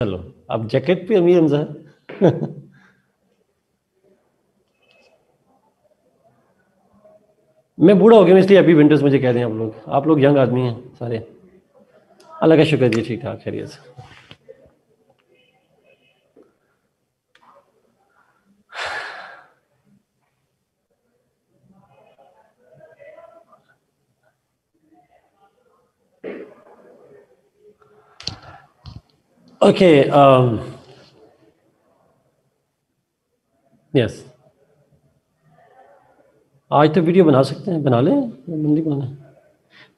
चलो, अब जैकेट पे अमीर हमजा है। मैं बूढ़ा हो गया इसलिए अभी विंटर्स मुझे कह दें आप लोग। आप लोग यंग आदमी हैं सारे। अल्लाह का शुक्र जी ठीक ठाक खैरियत से ओके यस आज तो वीडियो बना सकते हैं, बना लें बना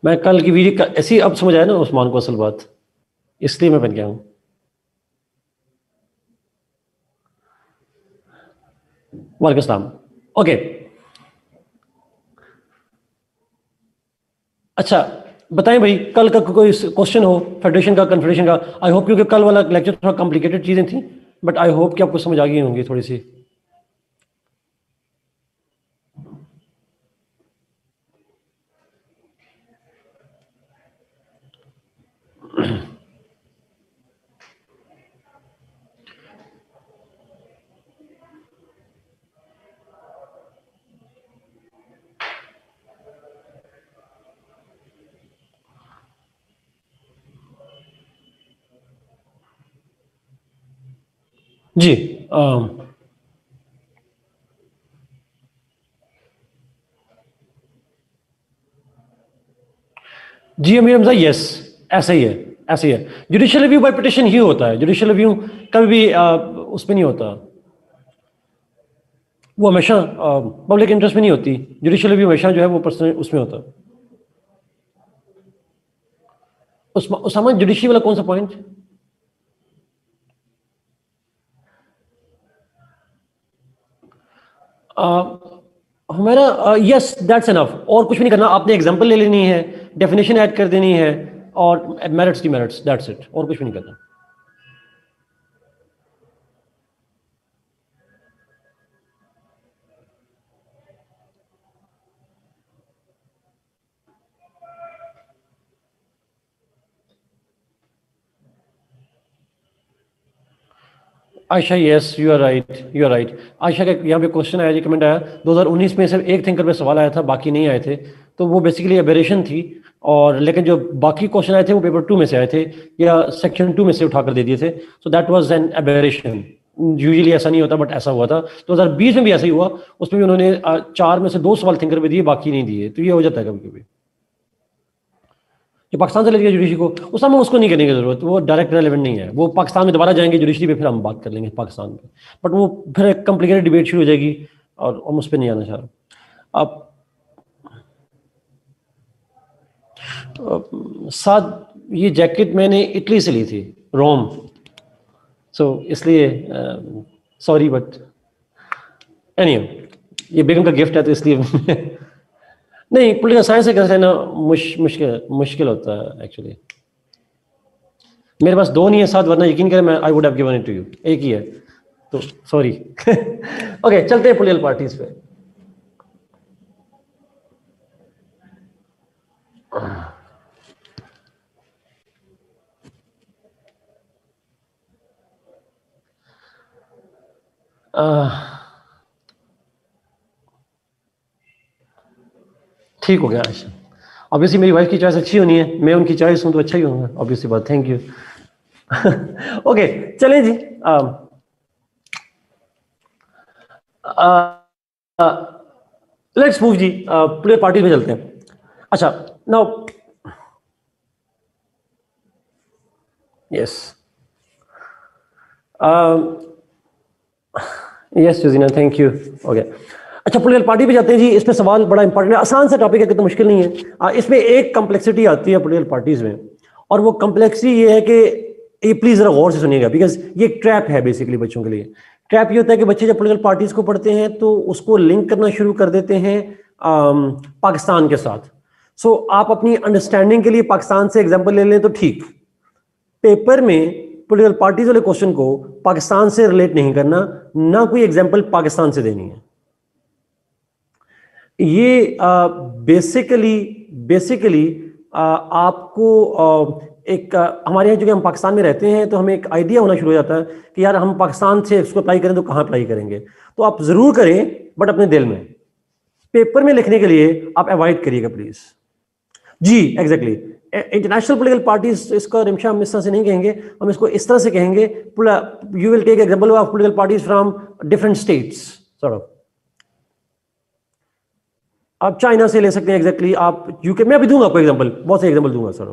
मैं कल की वीडियो ऐसी अब समझ आया ना उस्मान को असल बात। इसलिए मैं बन गया हूँ। वालेकुम सलाम। ओके अच्छा बताएँ भाई, कल का कोई क्वेश्चन हो फेडरेशन का कन्फेडरेशन का आई होप क्योंकि कल वाला लेक्चर थोड़ा कॉम्प्लिकेटेड चीज़ें थी बट आई होप कि आपको समझ आ गई होंगी थोड़ी सी। जी। आम, जी अमीर हमजा यस ऐसा ही है ऐसा ही है। जुडिशियल रिव्यू बाय पिटिशन ही होता है। जुडिशियल रिव्यू कभी भी उसमें नहीं होता। वो हमेशा पब्लिक इंटरेस्ट में नहीं होती। जुडिशियल रिव्यू हमेशा जो है वो पर्सनल उसमें होता। उस जुडिशरी वाला कौन सा पॉइंट हमारा यस दैट्स एनफ और कुछ भी नहीं करना, आपने एग्जांपल ले लेनी है डेफिनेशन ऐड कर देनी है, और मेरिट्स की मेरिट्स दैट्स इट और कुछ भी नहीं करना। Ayesha yes you are right you are right Ayesha का यहाँ पे क्वेश्चन आया जी कमेंट आया 2019 में सिर्फ़ एक थिंकर पे सवाल आया था, बाकी नहीं आए थे। तो वो बेसिकली एबेरेशन थी और लेकिन जो बाकी क्वेश्चन आए थे, वो पेपर टू में से आए थे या सेक्शन टू में से उठाकर दे दिए थे। So that was an aberration usually ऐसा नहीं होता बट ऐसा हुआ था। दो तो में भी ऐसा ही हुआ। उसमें भी उन्होंने चार में से दो सवाल थिंकर पे दिए, बाकी नहीं दिए। तो ये हो जाता है कभी कभी जो पाकिस्तान से ले लिया जुडिशरी को उस समय उसको नहीं करने की ज़रूरत वो डायरेक्ट रेलिवेंट नहीं है। वो पाकिस्तान में दोबारा जाएँगे जुडिशरी पे फिर हम बात कर लेंगे पाकिस्तान में बट वो फिर एक कॉम्प्लिकेटेड डिबेट शुरू हो जाएगी और हम उस पर नहीं आना चाह रहा। अब साथ ये जैकेट मैंने इटली से ली थी रोम सो so, इसलिए सॉरी बट एनी ये बेगम का गिफ्ट है तो इसलिए नहीं पोलिटिकल साइंस से ना मुश, मुश्किल मुश्किल होता है एक्चुअली मेरे पास दो नहीं है साथ वरना यकीन करें मैं I would have given it to you एक ही है। तो सॉरी ओके चलते हैं पोलिटिकल पार्टीज़ पे। Uh, ठीक हो गया आयशा ऑब्वियसली मेरी वाइफ की चॉइस अच्छी होनी है। मैं उनकी चॉइस हूँ तो अच्छा ही होगा। ऑब्वियसली बात थैंक यू ओके चलें जी। आ, लेट्स मूव जी। प्ले पार्टी में चलते हैं। अच्छा नाउ यस यस जोजीना थैंक यू ओके अच्छा पोलिटिकल पार्टी पे जाते हैं जी इसमें सवाल बड़ा इंपॉर्टेंट है। आसान सा टॉपिक है कि तो मुश्किल नहीं है। आ, इसमें एक कम्प्लेक्सिटी आती है पोलिटिकल पार्टीज़ में और वो कम्प्लेक्सिटी ये है कि ये प्लीज़ जरा गौर से सुनिएगा बिकॉज़ ये एक ट्रैप है बेसिकली बच्चों के लिए। ट्रैप ये होता है कि बच्चे जब पोलिटिकल पार्टीज़ को पढ़ते हैं तो उसको लिंक करना शुरू कर देते हैं पाकिस्तान के साथ। सो so, आप अपनी अंडरस्टैंडिंग के लिए पाकिस्तान से एग्ज़ाम्पल ले लें तो ठीक। पेपर में पोलिटिकल पार्टीज़ वाले क्वेश्चन को पाकिस्तान से रिलेट नहीं करना ना कोई एग्ज़ाम्पल पाकिस्तान से देनी है। ये बेसिकली बेसिकली आपको एक हमारे यहाँ जो कि हम पाकिस्तान में रहते हैं तो हमें एक आइडिया होना शुरू हो जाता है कि यार हम पाकिस्तान से इसको अप्लाई करें तो कहाँ अप्लाई करेंगे। तो आप ज़रूर करें बट अपने दिल में। पेपर में लिखने के लिए आप अवॉइड करिएगा प्लीज़ जी एग्जैक्टली इंटरनेशनल पोलिटिकल पार्टीज़ इसको रिमशा हम इस तरह से नहीं कहेंगे, हम इसको इस तरह से कहेंगे। You will take example of political parties from different states sort आप चाइना से ले सकते हैं एग्जैक्टली आप यूके मैं भी दूँगा आपको एग्ज़ाम्पल बहुत से एग्ज़ाम्पल दूँगा sir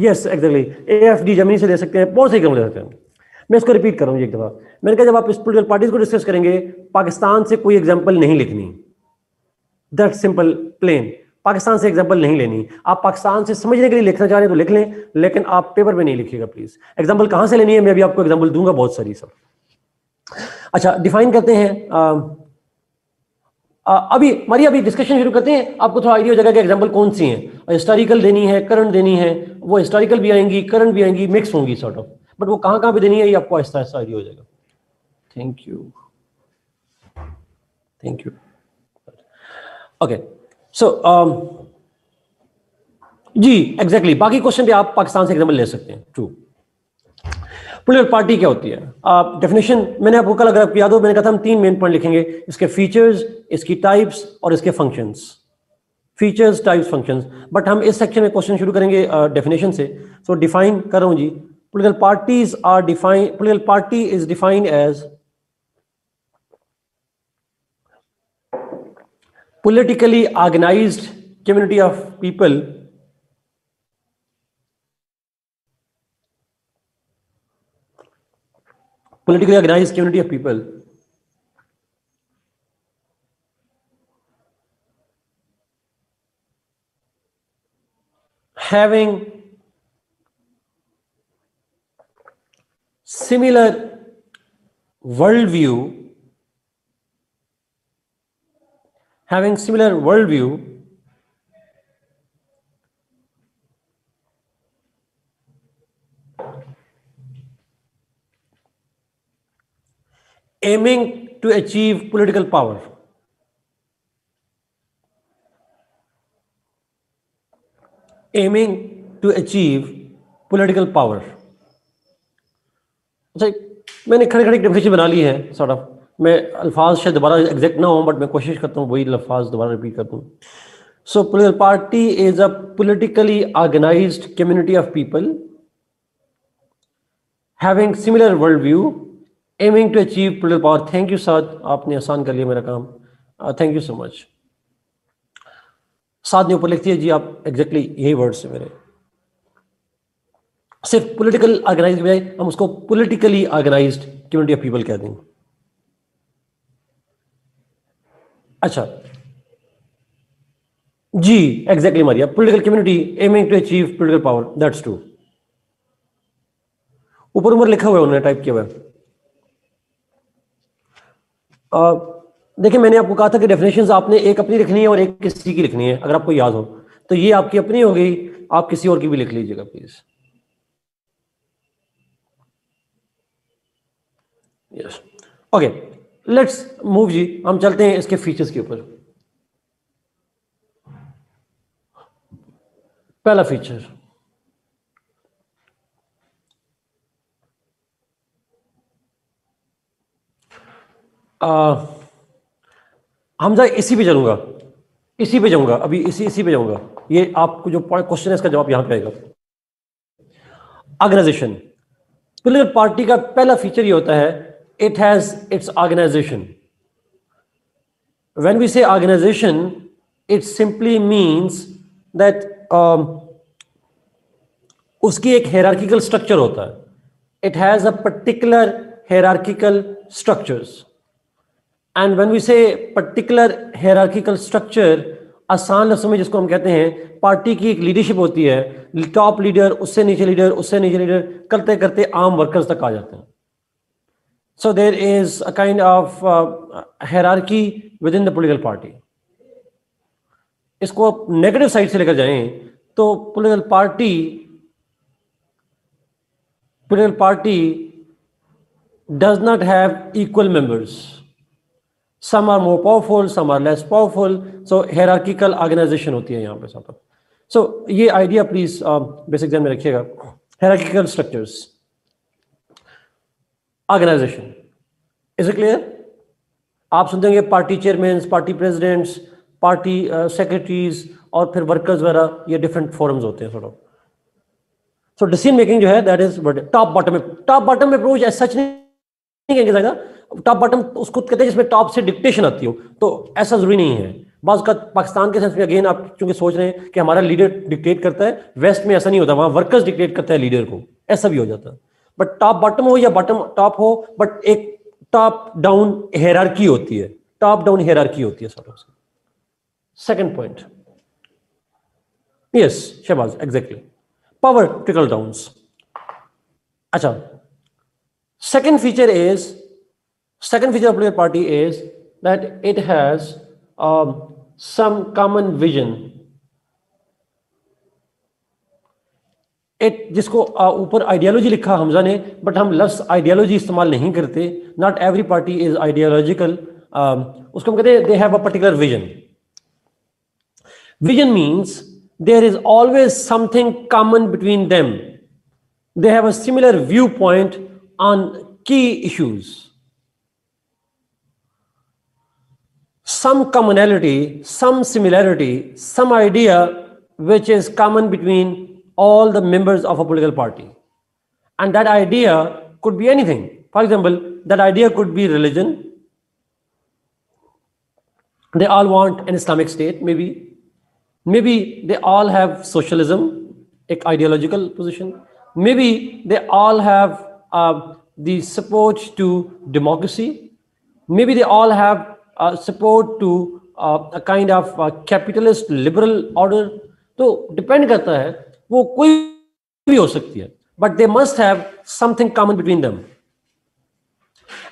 yes exactly A F D Germany से ले सकते हैं, बहुत से एग्ज़ाम्पल ले सकते हैं. मैं इसको रिपीट करूँ एक दफ़ा. मैंने कहा जब आप इस पोलिटिकल पार्टीज़ को डिस्कस करेंगे, पाकिस्तान से कोई एग्ज़ाम्पल नहीं लिखनी. दैट सिंपल प्लेन पाकिस्तान से एग्ज़ाम्पल नहीं लेनी. आप पाकिस्तान से समझने के लिए लिखना चाह रहे हैं तो लिख लें, लेकिन आप पेपर में नहीं लिखिएगा प्लीज़ एग्ज़ाम्पल कहाँ से लेनी है? मैं भी आपको एग्ज़ाम्पल दूँगा बहुत सारी सर अच्छा डिफाइन करते हैं अभी मारिया अभी डिस्कशन शुरू करते हैं। आपको थोड़ा आइडिया हो जाएगा कि एग्जांपल कौन सी हैं। हिस्टोरिकल देनी है करंट देनी है। वो हिस्टोरिकल भी आएँगी करंट भी आएँगी मिक्स होंगी सॉर्ट ऑफ़ बट वो कहाँ कहाँ भी देनी है ये आपको आहिस्ता आहिस्ता आइडिया हो जाएगा। Thank you thank you okay so ji exactly exactly. बाकी क्वेश्चन भी आप पाकिस्तान से एग्ज़ाम्पल ले सकते हैं। ट्रू पोलिटिकल पार्टी क्या होती है? आप डेफिनेशन मैंने आपको कल अगर आपको याद हो मैंने कहा था हम तीन मेन पॉइंट लिखेंगे इसके फीचर्स इसकी टाइप्स और इसके functions features types functions but हम इस सेक्शन में क्वेश्चन शुरू करेंगे डेफिनेशन uh, से. सो so, डिफाइन कर रहा हूँ जी. Political parties are define political party is defined as politically organized community of people politically organized community of people. Having similar worldview having similar worldview aiming to achieve political power. Aiming to achieve political power. अच्छा मैंने खड़े खड़े definition बना ली है sort of मैं अल्फाज शायद दोबारा एग्जैक्ट ना हो बट मैं कोशिश करता हूँ वही अल्फाज दोबारा रिपीट करता हूँ so political party is a politically organised community of people having similar world view aiming to achieve political power thank you Saad आपने आसान कर लिया मेरा काम. थैंक यू सो मच साथ ने ऊपर लिखती है जी आप एग्जैक्टली exactly यही वर्ड्स है मेरे. सिर्फ़ पॉलिटिकल ऑर्गेनाइज के बजाय हम उसको politically organised community of people कहते हैं. अच्छा. जी exactly Maria. Political community aiming to achieve political power that's to ऊपर ऊपर लिखा हुआ है उन्होंने टाइप किया हुआ है. देखिए, मैंने आपको कहा था कि डेफिनेशन आपने एक अपनी लिखनी है और एक किसी की लिखनी है, अगर आपको याद हो। तो ये आपकी अपनी हो गई, आप किसी और की भी लिख लीजिएगा please yes okay let's move जी। हम चलते हैं इसके फीचर्स के ऊपर। पहला फीचर हमजा इसी पे चलूँगा। इसी पे जाऊँगा अभी इसी इसी पे जाऊँगा। ये आपको जो क्वेश्चन है इसका जवाब यहाँ पे आएगा। ऑर्गेनाइजेशन पोलिटिकल पार्टी का पहला फीचर ये होता है it has its organisation we say organization, it simply means that um, उसकी एक हेरार्किकल स्ट्रक्चर होता है। It has a particular hierarchical structures and when we say particular hierarchical structure आसान लफ्जों में जिसको हम कहते हैं पार्टी की एक लीडरशिप होती है टॉप लीडर उससे नीचे लीडर उससे नीचे लीडर करते करते आम वर्कर्स तक आ जाते हैं so there is a kind of uh, within the political party इसको आप नेगेटिव साइड से लेकर जाएँ तो political party political party does not have equal members. Some are more powerful some are less powerful so hierarchical organisation होती है यहाँ पे सब। सो ये आइडिया प्लीज़ बेसिक ध्यान में रखिएगा। Hierarchical structures. Organization. Is it clear? आप सुनते होंगे party chairman party presidents party secretaries और फिर वर्कर्स वगैरह, ये डिफरेंट फोरम्स होते हैं थोड़ा सो डिसीज़न मेकिंग जो है that is top bottom top bottom approach such नहीं कहेंगे टॉप बॉटम उसको कहते हैं जिसमें टॉप से डिक्टेशन आती हो। तो ऐसा ज़रूरी नहीं है। बाज का पाकिस्तान के सेंस में अगेन आप चूँकि सोच रहे हैं कि हमारा लीडर डिक्टेट करता है वेस्ट में ऐसा नहीं होता, वहाँ वर्कर्स डिक्टेट करता है लीडर को। ऐसा भी हो जाता। है बट टॉप बॉटम हो या बॉटम टॉप हो बट एक टॉप डाउन हेरारकी होती है। टॉप डाउन हेरारकी होती है sort second point yes Shahbaz exactly power trickle down अच्छा। Second feature is second feature of party is that it has some common vision. एक जिसको ऊपर आइडियोलॉजी लिखा हमजा ने बट हम लफ्स आइडियोलॉजी इस्तेमाल नहीं करते. Not every party is ideological उसको हम कहते they have a particular vision vision means there is always something common between them they have a similar view point on key issues some commonality, some similarity, some idea which is common between all the members of a political party. And that idea could be anything. For example, that idea could be religion. They all want an Islamic state, maybe. Maybe they all have socialism, a ideological position. Maybe they all have uh, the support to democracy. Maybe they all have a kind of uh, capitalist liberal order. तो depend करता है वो कोई भी हो सकती है but they must have something common between them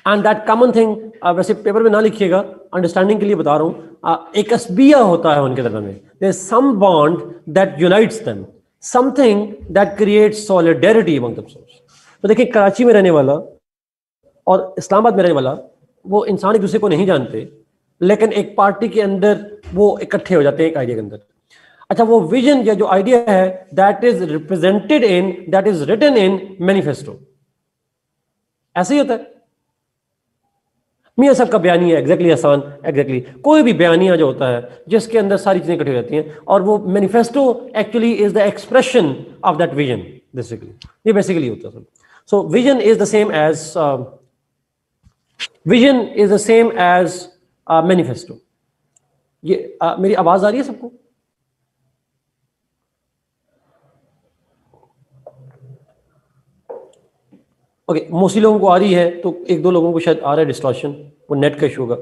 and that common thing वैसे पेपर में ना लिखिएगा अंडरस्टैंडिंग के लिए बता रहा हूँ uh, एक असबिया होता है उनके दरमियान there some bond that unites them something that create solidarity तो देखिए कराची में रहने वाला और इस्लामाबाद में रहने वाला वो इंसान एक दूसरे को नहीं जानते, लेकिन एक पार्टी के अंदर वो इकट्ठे हो जाते हैं एक आइडिया के अंदर। अच्छा वो विजन या जो आइडिया है that is represented in that is written in manifesto ऐसे ही होता है। मियाँ साहब का है एग्जैक्टली आसान एग्जैक्टली कोई भी बयानिया जो होता है, जिसके अंदर सारी चीज़ें इकट्ठी हो जाती हैं, और वो manifesto actually is the expression of that vision basically ये बेसिकली होता है so vision is the same as vision is the same as manifesto ये uh, मेरी आवाज़ आ रही है सबको? ओके मोस्टली लोगों को आ रही है तो एक दो लोगों को शायद आ रहा है डिस्ट्रॉशन वो नेट का इशू होगा।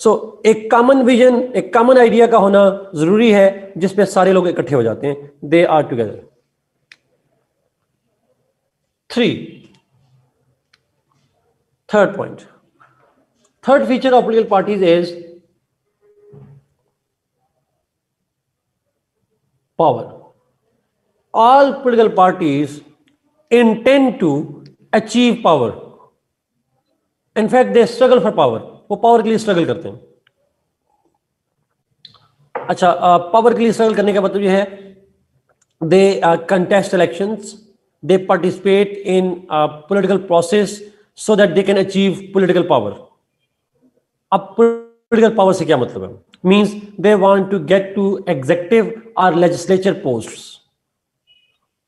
सो so, एक कॉमन विजन एक कॉमन आइडिया का होना ज़रूरी है जिसमें सारे लोग इकट्ठे हो जाते हैं। They are together three third point Third feature of political parties is power. All political parties intend to achieve power. In fact, they struggle for power. वो पावर के लिए स्ट्रगल करते हैं अच्छा पावर के लिए स्ट्रगल करने का मतलब ये है they contest elections they participate in political process so that they can achieve political power अब पोलिटिकल पावर से क्या मतलब है? Means they want to get to executive or legislature post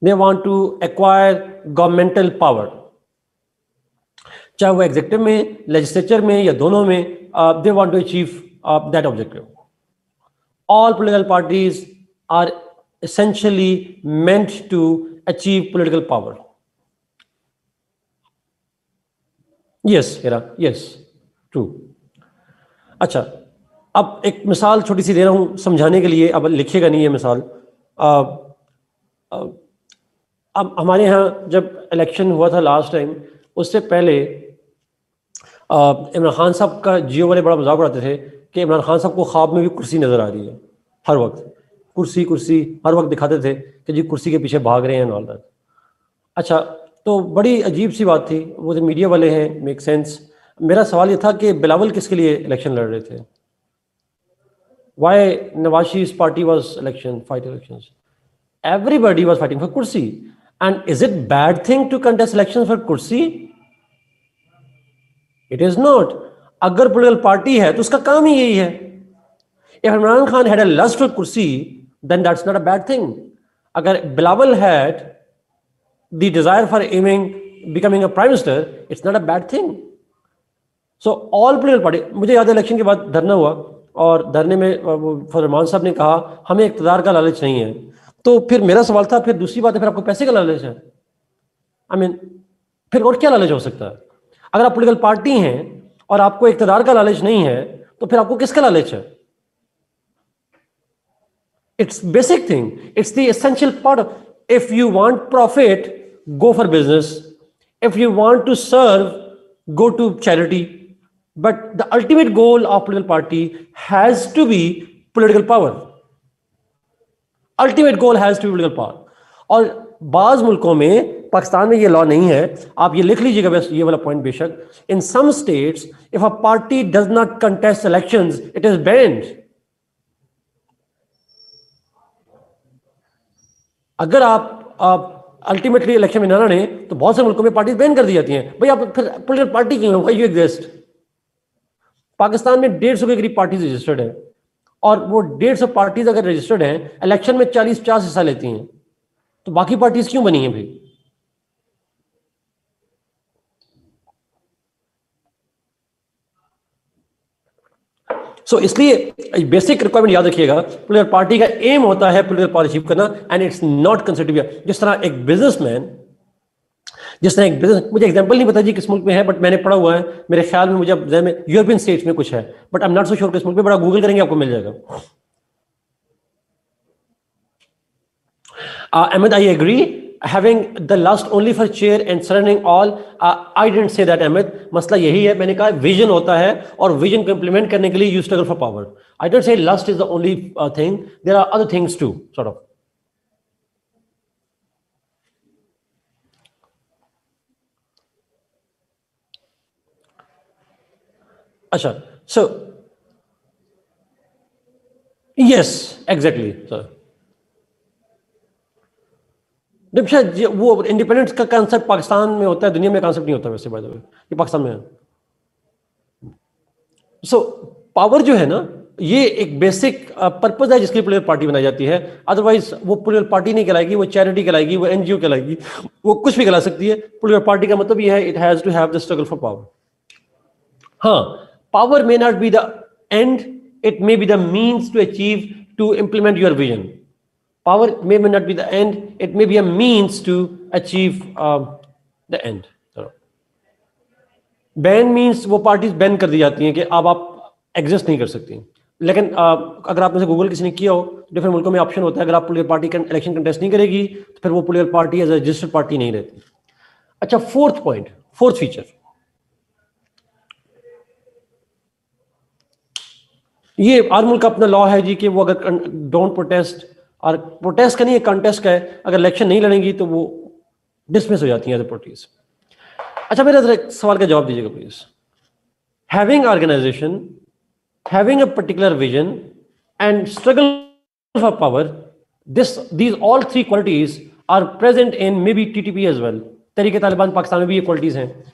they want to acquire governmental power चाहे वो executive में legislature में या दोनों में they want to achieve that objective all political parties are essentially meant to achieve political power. Yes, Hira, yes, true. अच्छा अब एक मिसाल छोटी सी दे रहा हूँ समझाने के लिए, अब लिखेगा नहीं है मिसाल। अब हमारे यहाँ जब इलेक्शन हुआ था लास्ट टाइम उससे पहले इमरान खान साहब का जियो वाले बड़ा मज़ाक उड़ाते थे कि इमरान खान साहब को ख्वाब में भी कुर्सी नज़र आ रही है, हर वक्त। कुर्सी कुर्सी, हर वक्त दिखाते थे कि जी कुर्सी के पीछे भाग रहे हैं दैट अच्छा तो बड़ी अजीब सी बात थी, वो जो मीडिया वाले हैं मेक सेंस मेरा सवाल ये था कि बिलावल किसके लिए इलेक्शन लड़ रहे थे? Why नवाशीज party was election fight election everybody was fighting for kursi and is it bad thing to contest election for kursi it is not अगर पोलिटिकल पार्टी है तो उसका काम ही यही है। If Imran Khan had a lust for kursi then that not a bad thing अगर Bilawal had the desire for aiming becoming a prime minister it's not a bad thing so all political party मुझे याद है election के बाद धरना हुआ और धरने में फरमान साहब ने कहा हमें इकतदार का लालच नहीं है। तो फिर मेरा सवाल था फिर दूसरी बात है फिर आपको पैसे का लालच है? आई I मीन mean, फिर और क्या लालच हो सकता है? अगर आप पोलिटिकल पार्टी हैं और आपको इकतदार का लालच नहीं है तो फिर आपको किसका लालच है? It's basic thing it's the essential part if you want profit go for business if you want to serve go to charity But the ultimate goal of political party has to be political power. Ultimate goal has to be political power. और बाज मुल्कों में, पाकिस्तान में ये law नहीं है। आप ये लिख लीजिएगा बस, ये वाला पॉइंट बेशक। In some states if a party does not contest elections it is banned अगर आप अल्टीमेटली इलेक्शन में ना लड़े तो बहुत से मुल्कों में पार्टी बैन कर दी जाती हैं। भाई आप फिर पोलिटिकल पार्टी क्यों यू एग्जिस्ट पाकिस्तान में डेढ़ सौ के करीब पार्टीज़ रजिस्टर्ड है। और वो डेढ़ सौ पार्टीज़ अगर रजिस्टर्ड है इलेक्शन में चालीस पचास हिस्सा लेती हैं। तो बाकी पार्टीज़ क्यों बनी है भाई? सो so, इसलिए बेसिक रिक्वायरमेंट याद रखिएगा पोलिटिकल पार्टी का एम होता है पोलिटिकल पार्टी अचीव करना एंड इट्स नॉट कंसिडर जिस तरह एक बिजनेसमैन जिस तरह एक बिज़नेस मुझे एग्ज़ाम्पल नहीं पता जी किस मुल्क में है बट मैंने पढ़ा हुआ है। मेरे ख्याल में मुझे यूरोपियन स्टेट्स में कुछ है। But I am not so sure किस मुल्क में बड़ा गूगल करेंगे आपको मिल जाएगा। Ahmad I agree having the lust only for chair and surrendering all uh, I didn't say that Ahmed. मसला यही है मैंने कहा विजन होता है और विजन को इंप्लीमेंट करने के लिए you struggle for power I don't say lust is the only thing there are other things to sort of अच्छा यस एग्जैक्टली सर शायद वो इंडिपेंडेंस का कॉन्सेप्ट पाकिस्तान में होता है, दुनिया में कॉन्सेप्ट नहीं होता वैसे बाय द वे ये पाकिस्तान में है। सो पावर जो है ना, ये एक बेसिक पर्पज है जिसके पोलिटिकल पार्टी बनाई जाती है। अदरवाइज़ वो पोलिटिकल पार्टी नहीं कहलाएगी, वो चैरिटी कहलाएगी, वो एनजीओ कहलाएगी, वो कुछ भी कहला सकती है। पोलिटिकल पार्टी का मतलब ये है it has to have the struggle for power हाँ power may not be the end it may be the means to achieve to implement your vision. Power may, may not be the end it may be a means to achieve uh, the end. Ban means वो parties ban कर दी जाती हैं कि अब आप exist नहीं कर सकती। लेकिन आ, अगर आपने से गूगल किसी ने किया हो डिफरेंट मुल्कों में ऑप्शन होता है। अगर आप पोलिटिकल पार्टी इलेक्शन कंटेस्ट नहीं करेगी तो फिर वो political party as registered party नहीं रहती। अच्छा फोर्थ पॉइंट फोर्थ फीचर ये हर मुल्क का अपना लॉ है जी कि वो अगर डोंट प्रोटेस्ट और प्रोटेस्ट का नहीं कंटेस्ट का है, अगर इलेक्शन नहीं लड़ेंगी तो वो डिसमिस हो जाती हैं अदर पार्टीज़ अच्छा मेरा जरा सवाल का जवाब दीजिएगा please having organization having a particular vision and struggle for power this these all three qualities are present in maybe T T P as well तरीके तालिबान पाकिस्तान में भी ये क्वालिटीज हैं।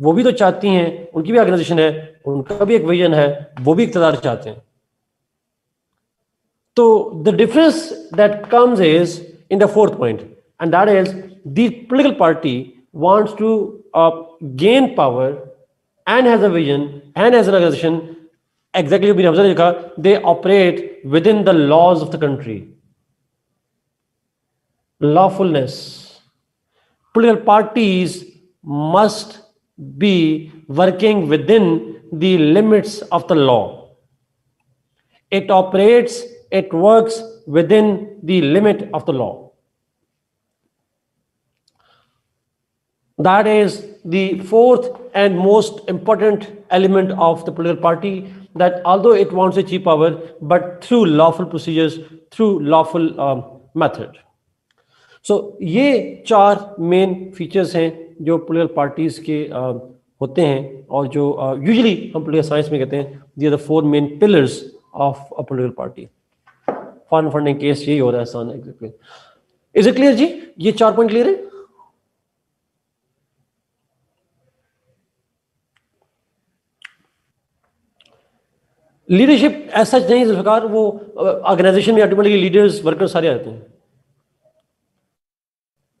वो भी तो चाहती हैं, उनकी भी ऑर्गेनाइजेशन है, उनका भी एक विजन है, वो भी इकतदार चाहते हैं। So the difference that comes is in the fourth point, and that is the political party wants to uh, gain power and has a vision and has an organization. Exactly, they operate within the laws of the country. Lawfulness. Political parties must be working within the limits of the law. It operates it works within the limit of the law. That is the fourth and most important element of the political party that although it wants to achieve power, but through lawful procedures, through lawful um, method. So ये चार main features हैं जो political parties के uh, होते हैं और जो usually uh, हम पोलिटिकल साइंस में कहते हैं they are the four main pillars of a political party foreign funding case यही हो रहा है सन एग्जैक्टली इज़ इट क्लियर जी? ये चार पॉइंट क्लियर है? लीडरशिप ऐसा नहीं सरकार वो ऑर्गेनाइजेशन में ऑटोमेटिकली लीडर्स वर्कर्स सारे आते हैं।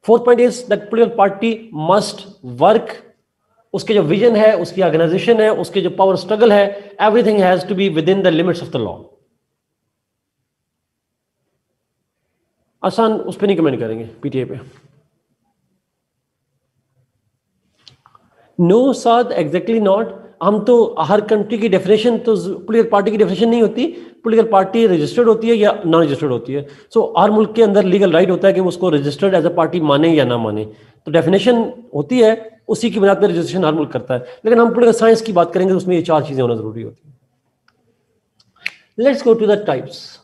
Fourth point is that political party must work उसके जो विजन है, उसकी ऑर्गेनाइजेशन है, उसके जो पावर स्ट्रगल है everything has to be within the limits of the law आसान उस पर नहीं कमेंट करेंगे पीटीए पे। नो साद एग्जैक्टली नॉट हम तो हर कंट्री की डेफिनेशन तो पोलिटिकल पार्टी की डेफिनेशन नहीं होती। पोलिटिकल पार्टी रजिस्टर्ड होती है या नॉन रजिस्टर्ड होती है। सो so, हर मुल्क के अंदर लीगल राइट होता है कि उसको रजिस्टर्ड एज अ पार्टी माने या ना माने। तो डेफिनेशन होती है उसी की बुनियाद पर रजिस्ट्रेशन हर मुल्क करता है। लेकिन हम पोलिटिकल साइंस की बात करेंगे तो उसमें ये चार चीज़ें होना ज़रूरी होती है। Let's go to the types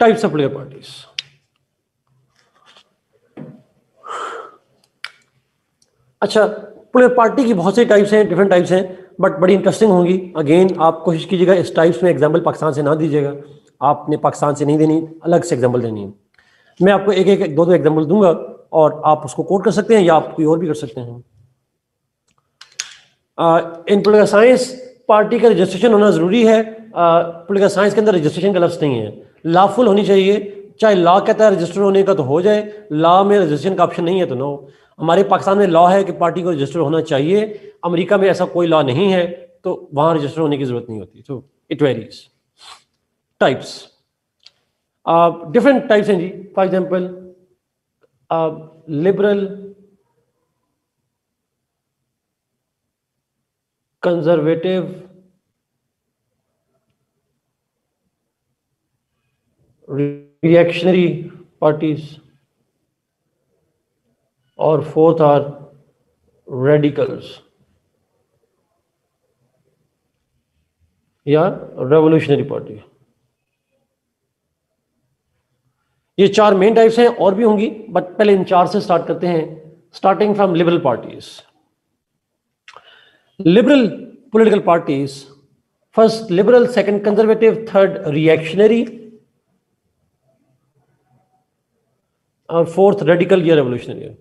types of political parties अच्छा पोलिटिकल पार्टी की बहुत सी टाइप्स हैं डिफरेंट टाइप्स हैं बट बड़ी इंटरेस्टिंग होंगी। अगेन आप कोशिश कीजिएगा इस टाइप्स में एग्ज़ाम्पल पाकिस्तान से ना दीजिएगा। आपने पाकिस्तान से नहीं देनी, अलग से एग्ज़ाम्पल देनी है। मैं आपको एक एक, दो दो एग्ज़ाम्पल दूँगा और आप उसको कोट कर सकते हैं या आप कोई और भी कर सकते हैं। इन पोलिटिकल साइंस पार्टी का रजिस्ट्रेशन होना ज़रूरी है। पोलिटिकल साइंस के अंदर रजिस्ट्रेशन का लफ्ज़ नहीं है। लॉफुल होनी चाहिए। चाहे लॉ कहता है रजिस्टर होने का तो हो जाए। लॉ में रजिस्ट्रेशन का ऑप्शन नहीं है तो नो हमारे पाकिस्तान में लॉ है कि पार्टी को रजिस्टर होना चाहिए। अमेरिका में ऐसा कोई लॉ नहीं है तो वहाँ रजिस्टर होने की ज़रूरत नहीं होती। तो it varies types different types हैं जी। For example liberal conservative reactionary parties. Or fourth are radicals. या रेवोल्यूशनरी पार्टी ये चार मेन टाइप्स हैं, और भी होंगी बट पहले इन चार से स्टार्ट करते हैं starting from liberal parties liberal political parties first liberal second conservative third reactionary our fourth radical year revolutionary.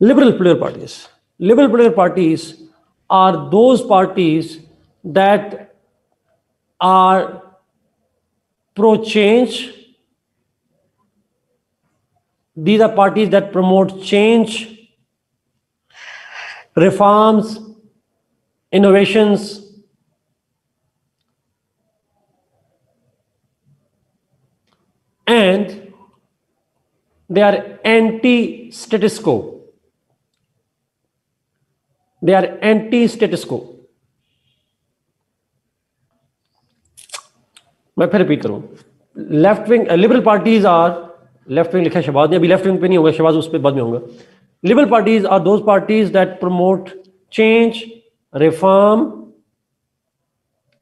Liberal political parties. Liberal political parties are those parties that are pro change. These are parties that promote change, reforms, innovations. And they are anti status quo. They are anti status quo. मैं फिर repeat करूं left wing liberal parties are left wing लिखा है शबाज ने अभी left wing पे नहीं होगा शबाज उस पर बाद में होगा liberal parties are those parties that promote change reform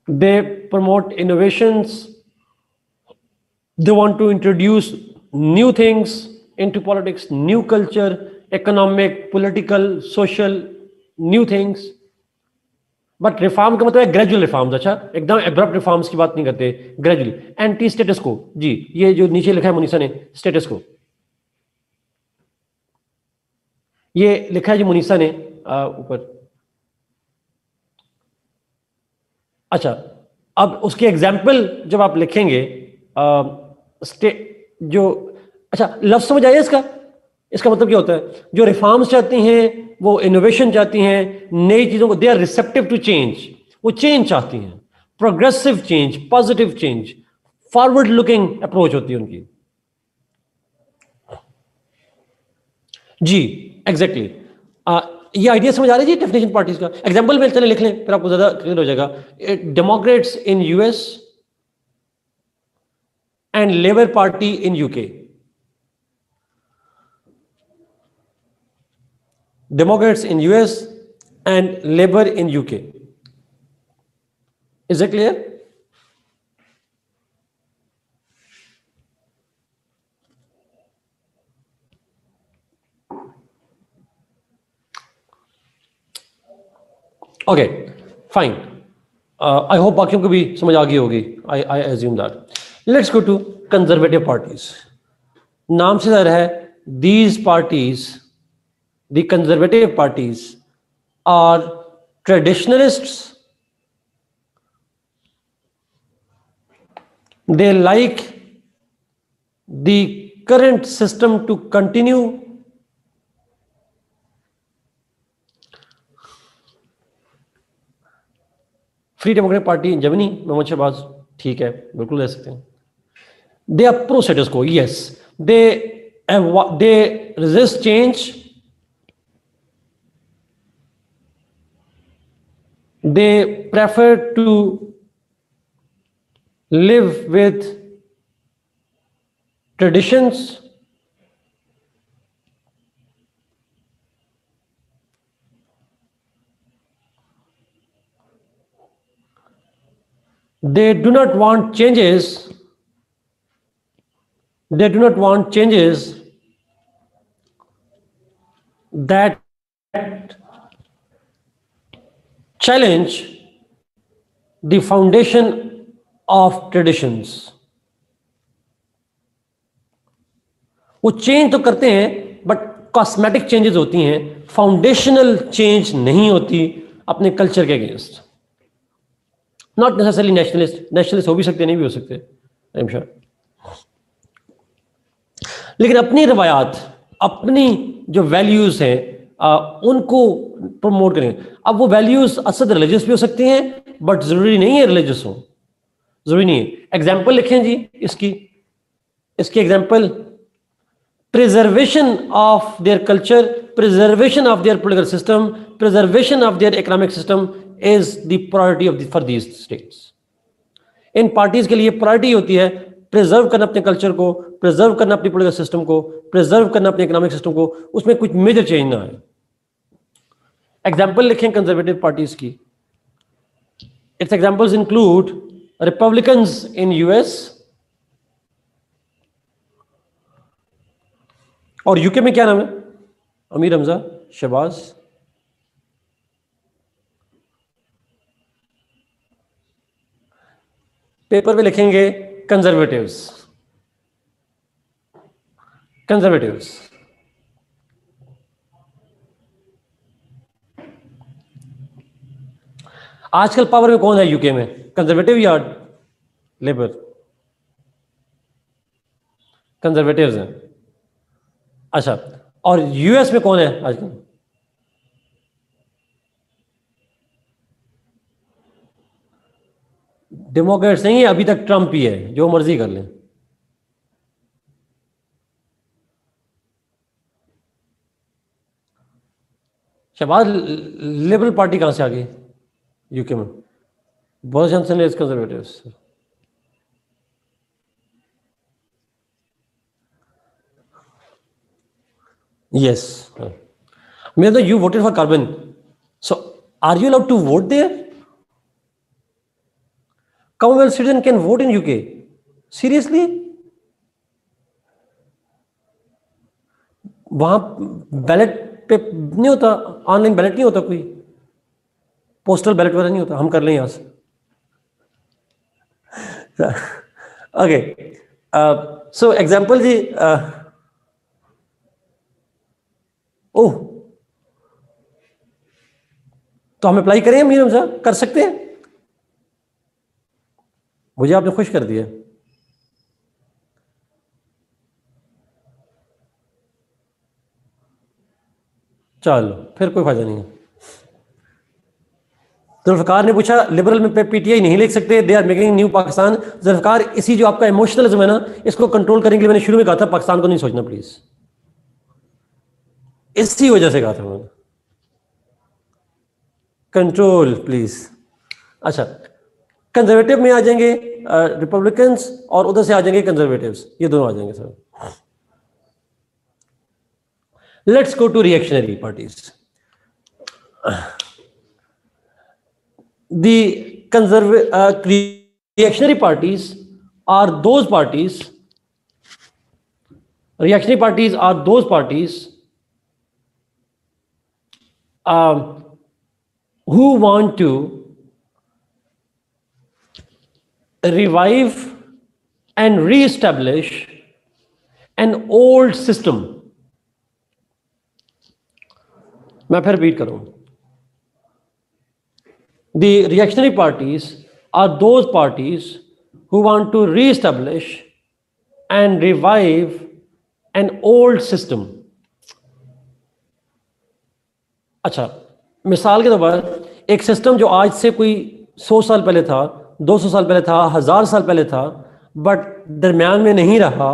they promote innovations they want to introduce new things into politics, new culture, economic, political, social, new things. But reform का मतलब ग्रेजुअल रिफॉर्म्स अच्छा? एकदम abrupt reforms की बात नहीं करते gradually anti status quo जी ये जो नीचे लिखा है मुनीसा ने स्टेटस को ये लिखा है जी मुनीसा ने ऊपर. अच्छा अब उसके एग्ज़ाम्पल जब आप लिखेंगे आ, जो अच्छा लफ्ज समझ आया इसका? इसका मतलब क्या होता है? जो रिफॉर्म्स चाहती हैं, वो इनोवेशन चाहती हैं, नई चीज़ों को they are receptive to change वो चेंज चाहती हैं। Progressive change positive change forward looking approach होती है उनकी। जी एग्जैक्टली exactly. ये आइडिया समझ आ रही है जी डेफिनेशन पार्टीज़ का? एग्ज़ाम्पल में चले लिख लें, फिर आपको ज़्यादा क्लियर हो जाएगा। Democrats in US and Labour Party in UK Democrats in US and Labour in UK. Is it clear? Okay, fine. I hope बाकियों को भी समझ आ गई होगी I I assume that let's go to conservative parties नाम से जर है these parties the conservative parties are traditionalists they like the current system to continue. Free Democratic Party Germany Mohammad Shahbaz ठीक है, बिल्कुल ले सकते हैं। They are pro status quo yes they they resist change they prefer to live with traditions they do not want changes. They do not want changes that challenge the foundation of traditions. वो change तो करते हैं but cosmetic changes होती हैं। Foundational change नहीं होती अपने culture के against not necessarily nationalist nationalist हो भी सकते, नहीं भी हो सकते आई एम श्योर लेकिन अपनी रवायात, अपनी जो वैल्यूज़ हैं आ, उनको प्रमोट करेंगे। अब वो वैल्यूज़ असद रिलीजियस भी हो सकती हैं बट ज़रूरी नहीं है रिलीजियस हो। ज़रूरी नहीं है। एग्ज़ाम्पल लिखें जी इसकी। इसकी example preservation of their culture preservation of their political system preservation of their economic system is priority of the, for these states. इन पार्टीज़ के लिए प्रायोरिटी होती है प्रिजर्व करना अपने कल्चर को प्रिजर्व करना अपनी पोलिटिकल सिस्टम को प्रिजर्व करना अपने इकोनॉमिक सिस्टम को। उसमें कुछ मेजर चेंज ना आए। एग्ज़ाम्पल लिखें कंजर्वेटिव पार्टीज़ की। It's examples include Republican in US और यूके में क्या नाम है? अमीर हमजा शहबाज पेपर पे लिखेंगे कंजर्वेटिव्स कंजर्वेटिव्स आजकल पावर में कौन है यूके में? कंजर्वेटिव या लेबर कंजर्वेटिव्स हैं। अच्छा और यूएस में कौन है आजकल? डेमोक्रेट्स नहीं है, अभी तक ट्रंप ही है, जो मर्ज़ी कर लें। शहबाज लिबरल पार्टी कहाँ से आ गई? यूके में Boris Johnson is Conservatives Yes. Mirza, you voted for carbon. So, are you allowed to vote there? Commonwealth citizen can vote in UK. Seriously? वहाँ बैलेट पे नहीं होता ऑनलाइन बैलेट नहीं होता कोई पोस्टल बैलेट वाला नहीं होता हम कर लें यहाँ से। ओके सो एग्जांपल जी uh, ओह तो हम अप्लाई करें मीर हमजा कर सकते हैं? मुझे आपने खुश कर दिया। चलो फिर कोई फ़ायदा नहीं है। जुल्फकार ने पूछा, लिबरल में पीटीआई नहीं लिख सकते they are making new Pakistan Zulfikar इसी जो आपका इमोशनलिज्म है ना, इसको कंट्रोल करने के लिए मैंने शुरू में कहा था, पाकिस्तान को नहीं सोचना प्लीज़ इसी वजह से कहा था मैंने। कंट्रोल प्लीज़ अच्छा कंजर्वेटिव में आ जाएँगे रिपब्लिकन्स और उधर से आ जाएँगे कंजर्वेटिव्स ये दोनों आ जाएँगे sir let's go to reactionary parties the conserv- uh, reactionary parties are those parties reactionary parties are those parties um, who want to revive and re-establish an old system मैं फिर रिपीट करूं the reactionary parties are those parties who want to re-establish and revive an old system. अच्छा मिसाल के तौर पर एक system जो आज से कोई सौ साल पहले था, दो सौ साल पहले था, हज़ार साल पहले था बट दरमियान में नहीं रहा,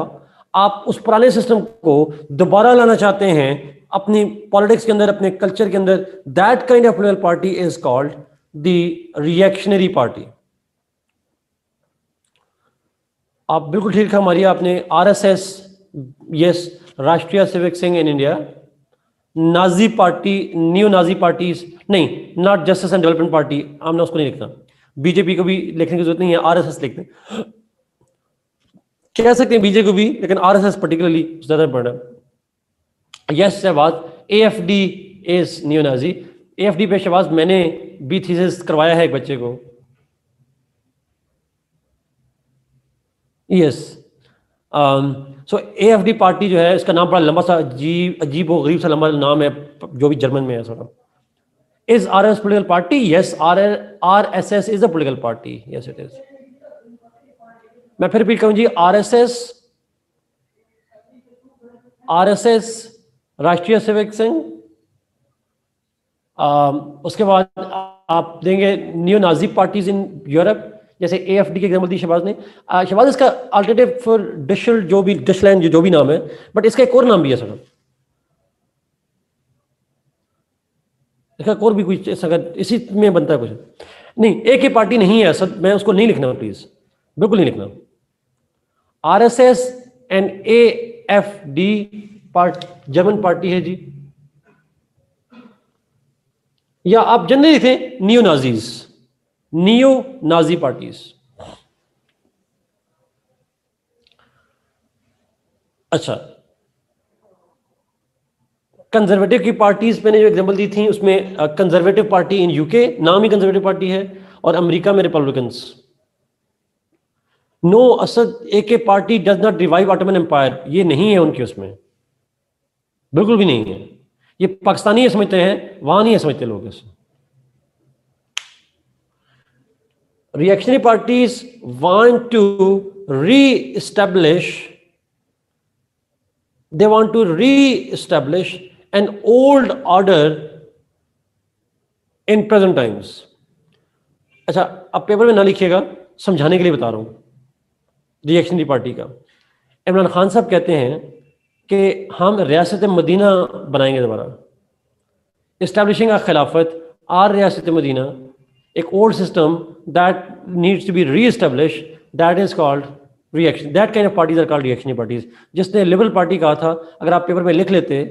आप उस पुराने सिस्टम को दोबारा लाना चाहते हैं, अपनी पॉलिटिक्स के अंदर, अपने कल्चर के अंदर that kind of political party is called the reactionary party आप बिल्कुल ठीक है हमारी आपने आरएसएस यस राष्ट्रीय सिविक Singh in India Nazi party new Nazi parties नहीं not Justice and Development Party हमने उसको नहीं लिखना। बीजेपी को भी लिखने की ज़रूरत नहीं है आरएसएस लिखते कह सकते हैं बीजेपी को भी, लेकिन आरएसएस पर्टिकुलरली ज़्यादा important yes Shahbaz A F D is new Nazi A F D पे शहबाज, मैंने बी थीसिस करवाया है एक बच्चे को। Yes so A F D party जो है, इसका नाम बड़ा लंबा सा, अजीब अजीब व गरीब सा लंबा नाम है, जो भी जर्मन में है थोड़ा। Is R S political party yes R R S S is a political party yes it is मैं फिर रिपीट करूँ जी R S S R S S Rashtriya Sevak Sangh उसके बाद आप देंगे new Nazi parties in Europe जैसे A F D की दी शहबाज ने। शहबाज, इसका अल्टरनेटिव फॉर डिशल जो भी डिशलैंड जो भी नाम है बट इसका एक और नाम भी है, सर। इसका और भी कुछ अगर इसी में बनता है कुछ। नहीं एक ही पार्टी नहीं है, सर। मैं उसको नहीं लिखना प्लीज़ बिल्कुल नहीं लिखना। R S S and A F D part German party है जी। या आप जनरली लिखें neo Nazis neo Nazi parties अच्छा। कंजर्वेटिव की पार्टीज़ मैंने जो एग्जांपल दी थी, उसमें कंजर्वेटिव पार्टी इन यूके नाम ही कंजर्वेटिव पार्टी है, और अमेरिका में Republicans no Asad A K party does not revive Ottoman Empire ये नहीं है उनके उसमें। बिल्कुल भी नहीं है। ये पाकिस्तानी समझते हैं, वहाँ नहीं समझते लोग इसे reactionary parties want to reestablish they want to reestablish an old order in present times अच्छा आप पेपर में ना लिखिएगा, समझाने के लिए बता रहा हूँ। रिएक्शनरी पार्टी का। इमरान खान साहब कहते हैं कि हम रियासत मदीना बनाएँगे दोबारा। इस्टेब्लिशिंग अ खिलाफत आर रियासत मदीना, एक old system that needs to be reestablish that is called reaction that kind of parties are called reactionary parties जिसने लिबरल पार्टी कहा था, अगर आप पेपर में लिख लेते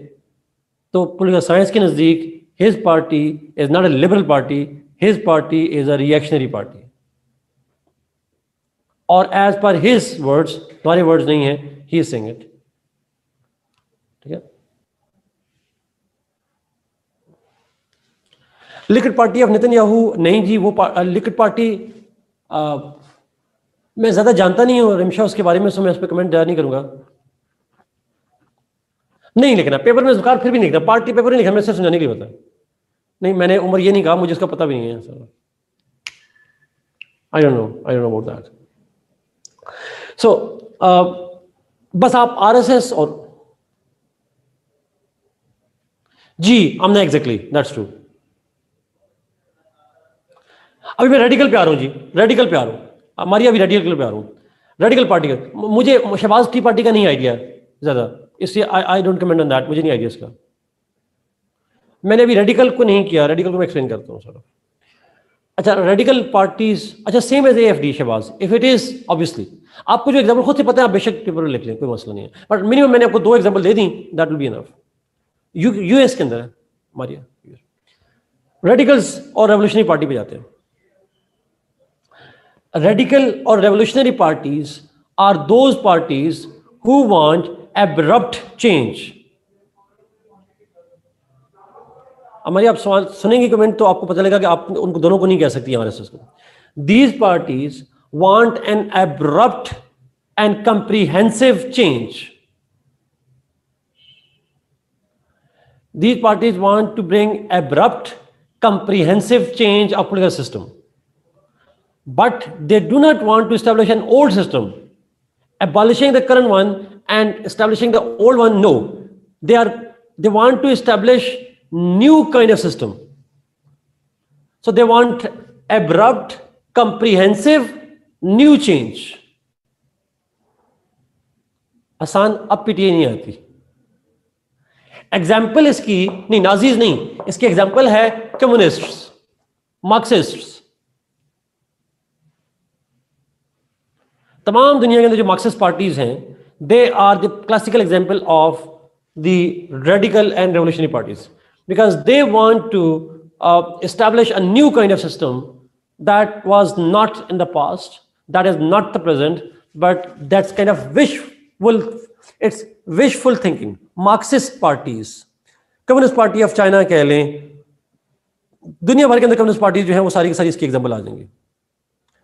तो पोलिटिकल साइंस के नज़दीक his party is not a liberal party his party is a reactionary party और एज पर हिज वर्ड्स हमारे वर्ड्स नहीं है ही सिंग इट ठीक है? Likud party of Netanyahu नहीं जी, वो लिक्विड पार्टी मैं ज़्यादा जानता नहीं हूँ, रिमशा, उसके बारे में मैं उस पर कमेंट नहीं करूँगा। नहीं लिखना, पेपर में जुकार फिर भी नहीं लिखना, पार्टी पेपर नहीं लिखना, मैं सिर्फ़ समझाने के लिए बता नहीं, मैंने उम्र ये नहीं कहा, मुझे उसका पता भी नहीं है sir I don't know I don't know about that so बस आप आरएसएस और जी आमना एग्जैक्टली दैट्स ट्रू अभी मैं रेडिकल पे आ रहा हूँ जी रेडिकल पे आ रहा हूँ। हमारी अभी रेडिकल पे आ रहा हूँ। रेडिकल पार्टी का मुझे शहबाज टी पार्टी का नहीं आइडिया ज़्यादा। इसलिए I don't comment on that मुझे नहीं आइडिया इसका मैंने अभी रेडिकल को नहीं किया रेडिकल को मैं एक्सप्लेन करता हूँ सर अच्छा रेडिकल पार्टीज़ अच्छा same as F D Shahbaz. If it is obviously आपको जो एग्ज़ाम्पल खुद से पता है, आप बेशक पेपर लिख लें, कोई मसला नहीं है। बट मिनिमम मैंने आपको दो एग्ज़ाम्पल दे दी that will be enough US के अंदर है रेडिकल्स और रेवोल्यूशनरी पार्टी पे जाते हैं। रेडिकल और revolutionary parties are those parties who want abrupt change हमारी आप सवाल सुनेंगे कमेंट तो आपको पता लगेगा कि आप उनको दोनों को नहीं कह सकती हमारे को these parties want an abrupt and comprehensive change These parties want to bring abrupt, comprehensive change of political system. But they do not want to establish an old system. Abolishing the current one and establishing the old one, no. They are they want to establish new kind of system. So they want abrupt, comprehensive, new change. आसान अब PTA नहीं आती example इसकी, नहीं Nazis नहीं, इसकी example है communist Marxist तमाम दुनिया के अंदर जो मार्क्सिस्ट पार्टीज़ हैं they are the classical example of the radical and revolutionary parties because they want to establish a new kind of system that was not in the past that is not the present but that's kind of wish it's wishful thinking Marxist parties, Communist Party of China कह लें दुनिया भर के अंदर communist party जो है वो सारी की सारी इसकी एग्ज़ाम्पल आ जाएँगे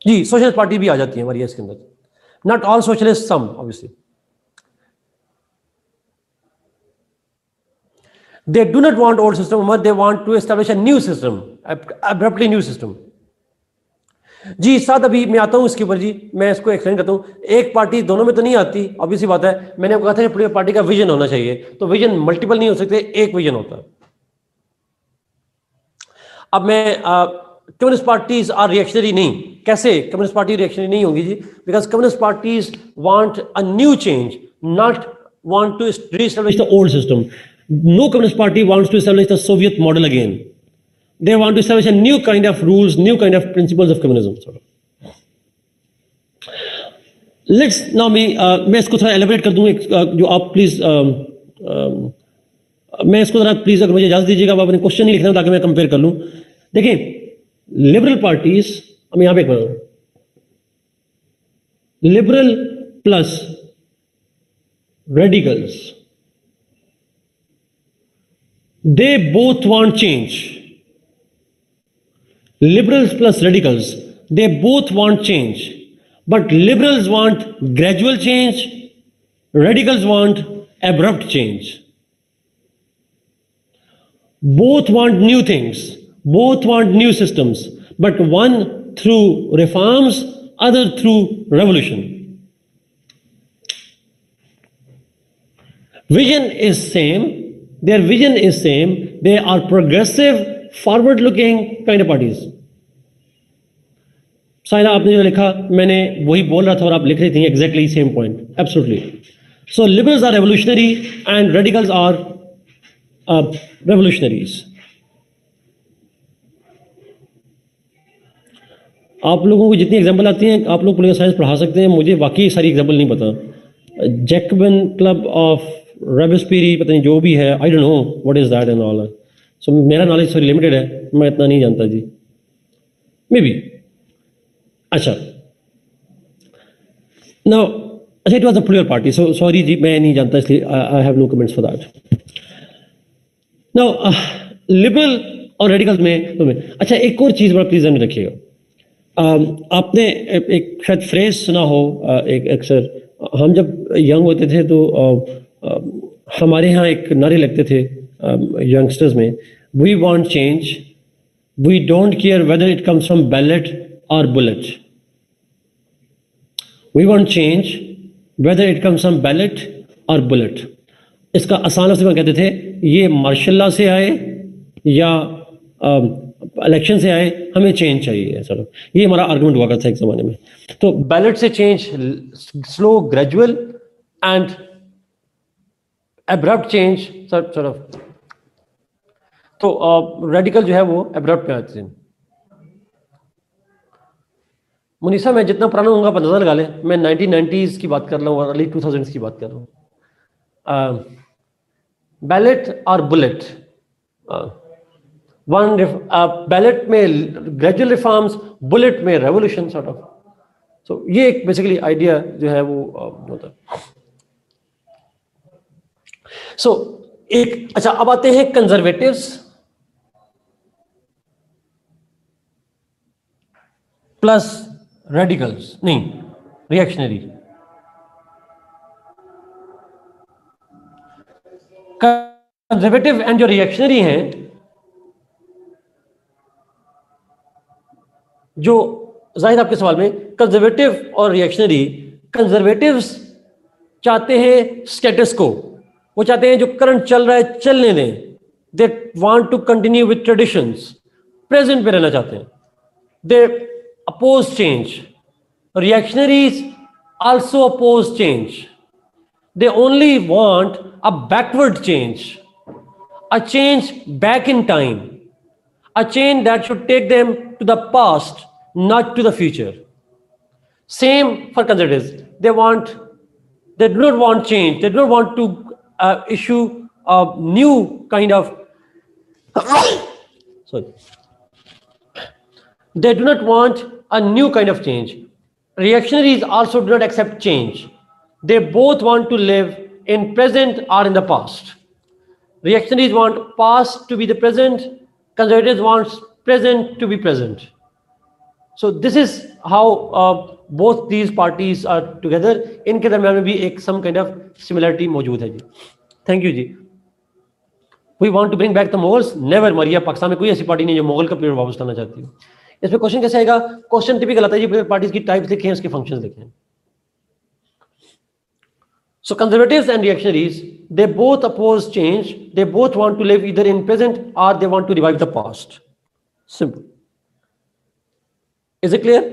जी सोशलिस्ट पार्टी भी आ जाती है हमारी इसके अंदर। Not all socialist some obviously They do not want old system, but they want to establish abruptly new system. जी, साथ अभी मैं आता हूँ इसके ऊपर, जी, मैं इसको एक्सप्लेन करता हूँ। एक पार्टी दोनों में तो नहीं आती ऑब्वियसली बात है। मैंने आपको कहा था कि पार्टी का विजन होना चाहिए। तो विजन मल्टीपल नहीं हो सकते, एक विजन होता। अब मैं कम्युनिस्ट पार्टीज़ आर रिएक्शनरी नहीं। कैसे? कम्युनिस्ट पार्टी रिएक्शनरी नहीं होगी, जी? Because communist parties want a new change not want to reestablish the old system Communist Party wants to establish the Soviet model again. They want to establish a new kind of rules, new kind of principles of communism. Sort of. Let's now me uh, मैं इसको थोड़ा एलिब्रेट कर दूँ uh, जो आप please um, um, मैं इसको जरा प्लीज़ अगर मुझे इजाज़त दीजिएगा आप अपने क्वेश्चन नहीं लिखना ताकि मैं कंपेयर कर लूँ देखिए लिबरल पार्टीज़ हम यहाँ पे एक liberal plus radicals they both want change. Liberals plus radicals, they both want change. But liberals want gradual change, radicals want abrupt change. Both want new things, both want new systems, but one through reforms, other through revolution. Vision is same, their vision is same. They are progressive, forward-looking kind of parties. Saina आपने जो लिखा, मैंने वही बोल रहा था और आप लिख रही थी exactly same point absolutely so liberals are revolutionary and radicals are revolutionaries आप लोगों को जितनी एग्ज़ाम्पल आती हैं, आप लोग पोलिटिकल साइंस पढ़ा सकते हैं, मुझे बाकी सारी एग्ज़ाम्पल नहीं पता. जैकबन क्लब ऑफ़ रेबस्पीरी पता नहीं जो भी है I don't know what is that and all so मेरा नॉलेज थोड़ी लिमिटेड है मैं इतना नहीं जानता जी। मे बी अच्छा। नाउ अच्छा it was a political party so sorry जी मैं नहीं जानता इसलिए I have no comments for that now liberal और रेडिकल में तो में अच्छा एक और चीज़ बड़ा प्लीज़ ध्यान रखिएगा। Uh, आपने एक शायद फ्रेज सुना हो uh, एक अक्सर हम जब यंग होते थे तो uh, हमारे यहाँ एक नारे लगते थे। यंगस्टर्स में we want change we don't care whether it comes from ballot और bullet we want change whether it comes from ballot और बुलेट इसका आसान से कहते थे, ये मार्शल से आए या इलेक्शन से आए, हमें चेंज चाहिए सर ये हमारा आर्गुमेंट हुआ करता है एक ज़माने में। तो बैलेट से change slow gradual and abrupt change sort of तो रेडिकल जो है वो एब्रप्ट पे आते हैं। मुनीसा मैं जितना पुराना हूँ आप अंदाज़ा लगा लें। मैं नाइनटीन नाइनटीज की बात कर रहा हूँ अर्ली टू थाउजेंड्स की बात कर रहा हूँ। बैलेट और बुलेट वन बैलेट में ग्रेजुअल रिफॉर्म्स बुलेट में रेवोल्यूशन सॉर्ट ऑफ़ सो ये एक बेसिकली आइडिया जो है वो होता है। सो एक अच्छा अब आते हैं कंजर्वेटिव्स प्लस रेडिकल्स नहीं रिएक्शनरी कंजर्वेटिव एंड जो रिएक्शनरी हैं, जो ज़ाहिर आपके सवाल में कंजर्वेटिव और रिएक्शनरी कंजर्वेटिव्स चाहते हैं स्टेटस को। वो चाहते हैं जो करंट चल रहा है, चलने दें। They want to continue with traditions present पे रहना चाहते हैं। दे oppose change. Reactionaries also oppose change. They only want a backward change, a change back in time, a change that should take them to the past, not to the future. Same for conservatives. They want, they do not want change. They do not want to uh, issue a new kind of. sorry. They do not want a new kind of change. Reactionaries also do not accept change. They both want to live in present or in the past. Reactionaries want past to be the present, conservatives want present to be present. So this is how uh, both these parties are together. इनके दरमियान में भी एक some kind of similarity मौजूद है जी. Thank you ji. We want to bring back the Mughals. Never मरिया पाकिस्तान में कोई ऐसी पार्टी नहीं जो मुगल का पीरियड वापस लाना चाहती है. इसमें क्वेश्चन कैसे आएगा? क्वेश्चन टिपिक गलत है पार्टी की टाइप लिखे, उसके फ़ंक्शन लिखे। So conservative and reactionaries they both oppose change they both want to live either in present or they want to revive the past simple is a clear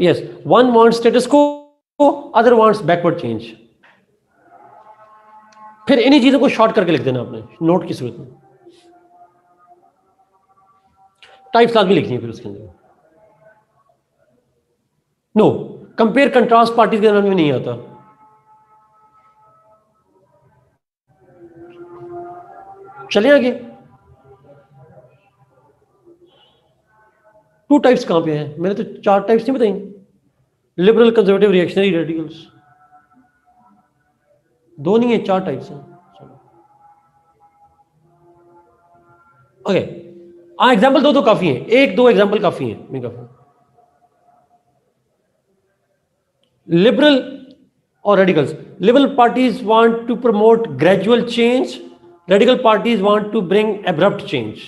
yes one want status quo other wants backward change फिर इन्हीं चीज़ों को short करके लिख देना आपने note की सूरत में। टाइप्स लाजमी लिखनी है फिर उसके अंदर। नो कंपेयर कंट्रास्ट पार्टी के दरमियान में नहीं आता। चले आगे। टू टाइप्स कहाँ पे हैं? मैंने तो चार टाइप्स नहीं बताई। लिबरल कंजर्वेटिव रिएक्शनरी रेडिकल्स दोनों चार टाइप्स हैं। Okay okay. हाँ, एग्जांपल दो तो काफ़ी है। एक, दो एग्जांपल काफ़ी है मैं कहूँ लिबरल और radicals liberal parties want to promote gradual change radical parties want to bring abrupt change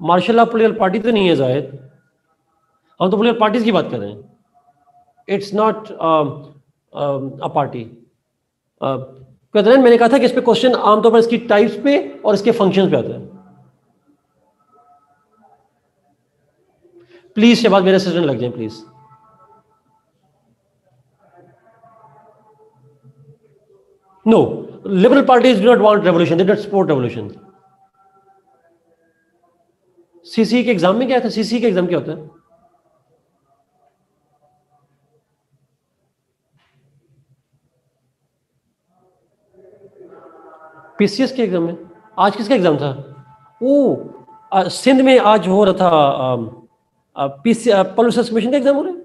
marshal of political party तो नहीं है ज़ाहिर हम तो पोलिटिकल पार्टीज़ की बात कर रहे हैं। इट्स नॉट अ पार्टी मैंने कहा था कि इस पे क्वेश्चन आमतौर पर इसकी टाइप्स पे और इसके फ़ंक्शंस पे आता है प्लीज़ बाद मेरे असिस्टेंट लग जाए please no liberal parties do not want revolution. They do not support. CC के एग्ज़ाम में क्या था सीसी के एग्ज़ाम क्या होता है पीसीएस के एग्ज़ाम में आज किसका एग्ज़ाम था? ओ सिंध में आज हो रहा था पीसी पॉलिस कमीशन का एग्ज़ाम हो रहा है?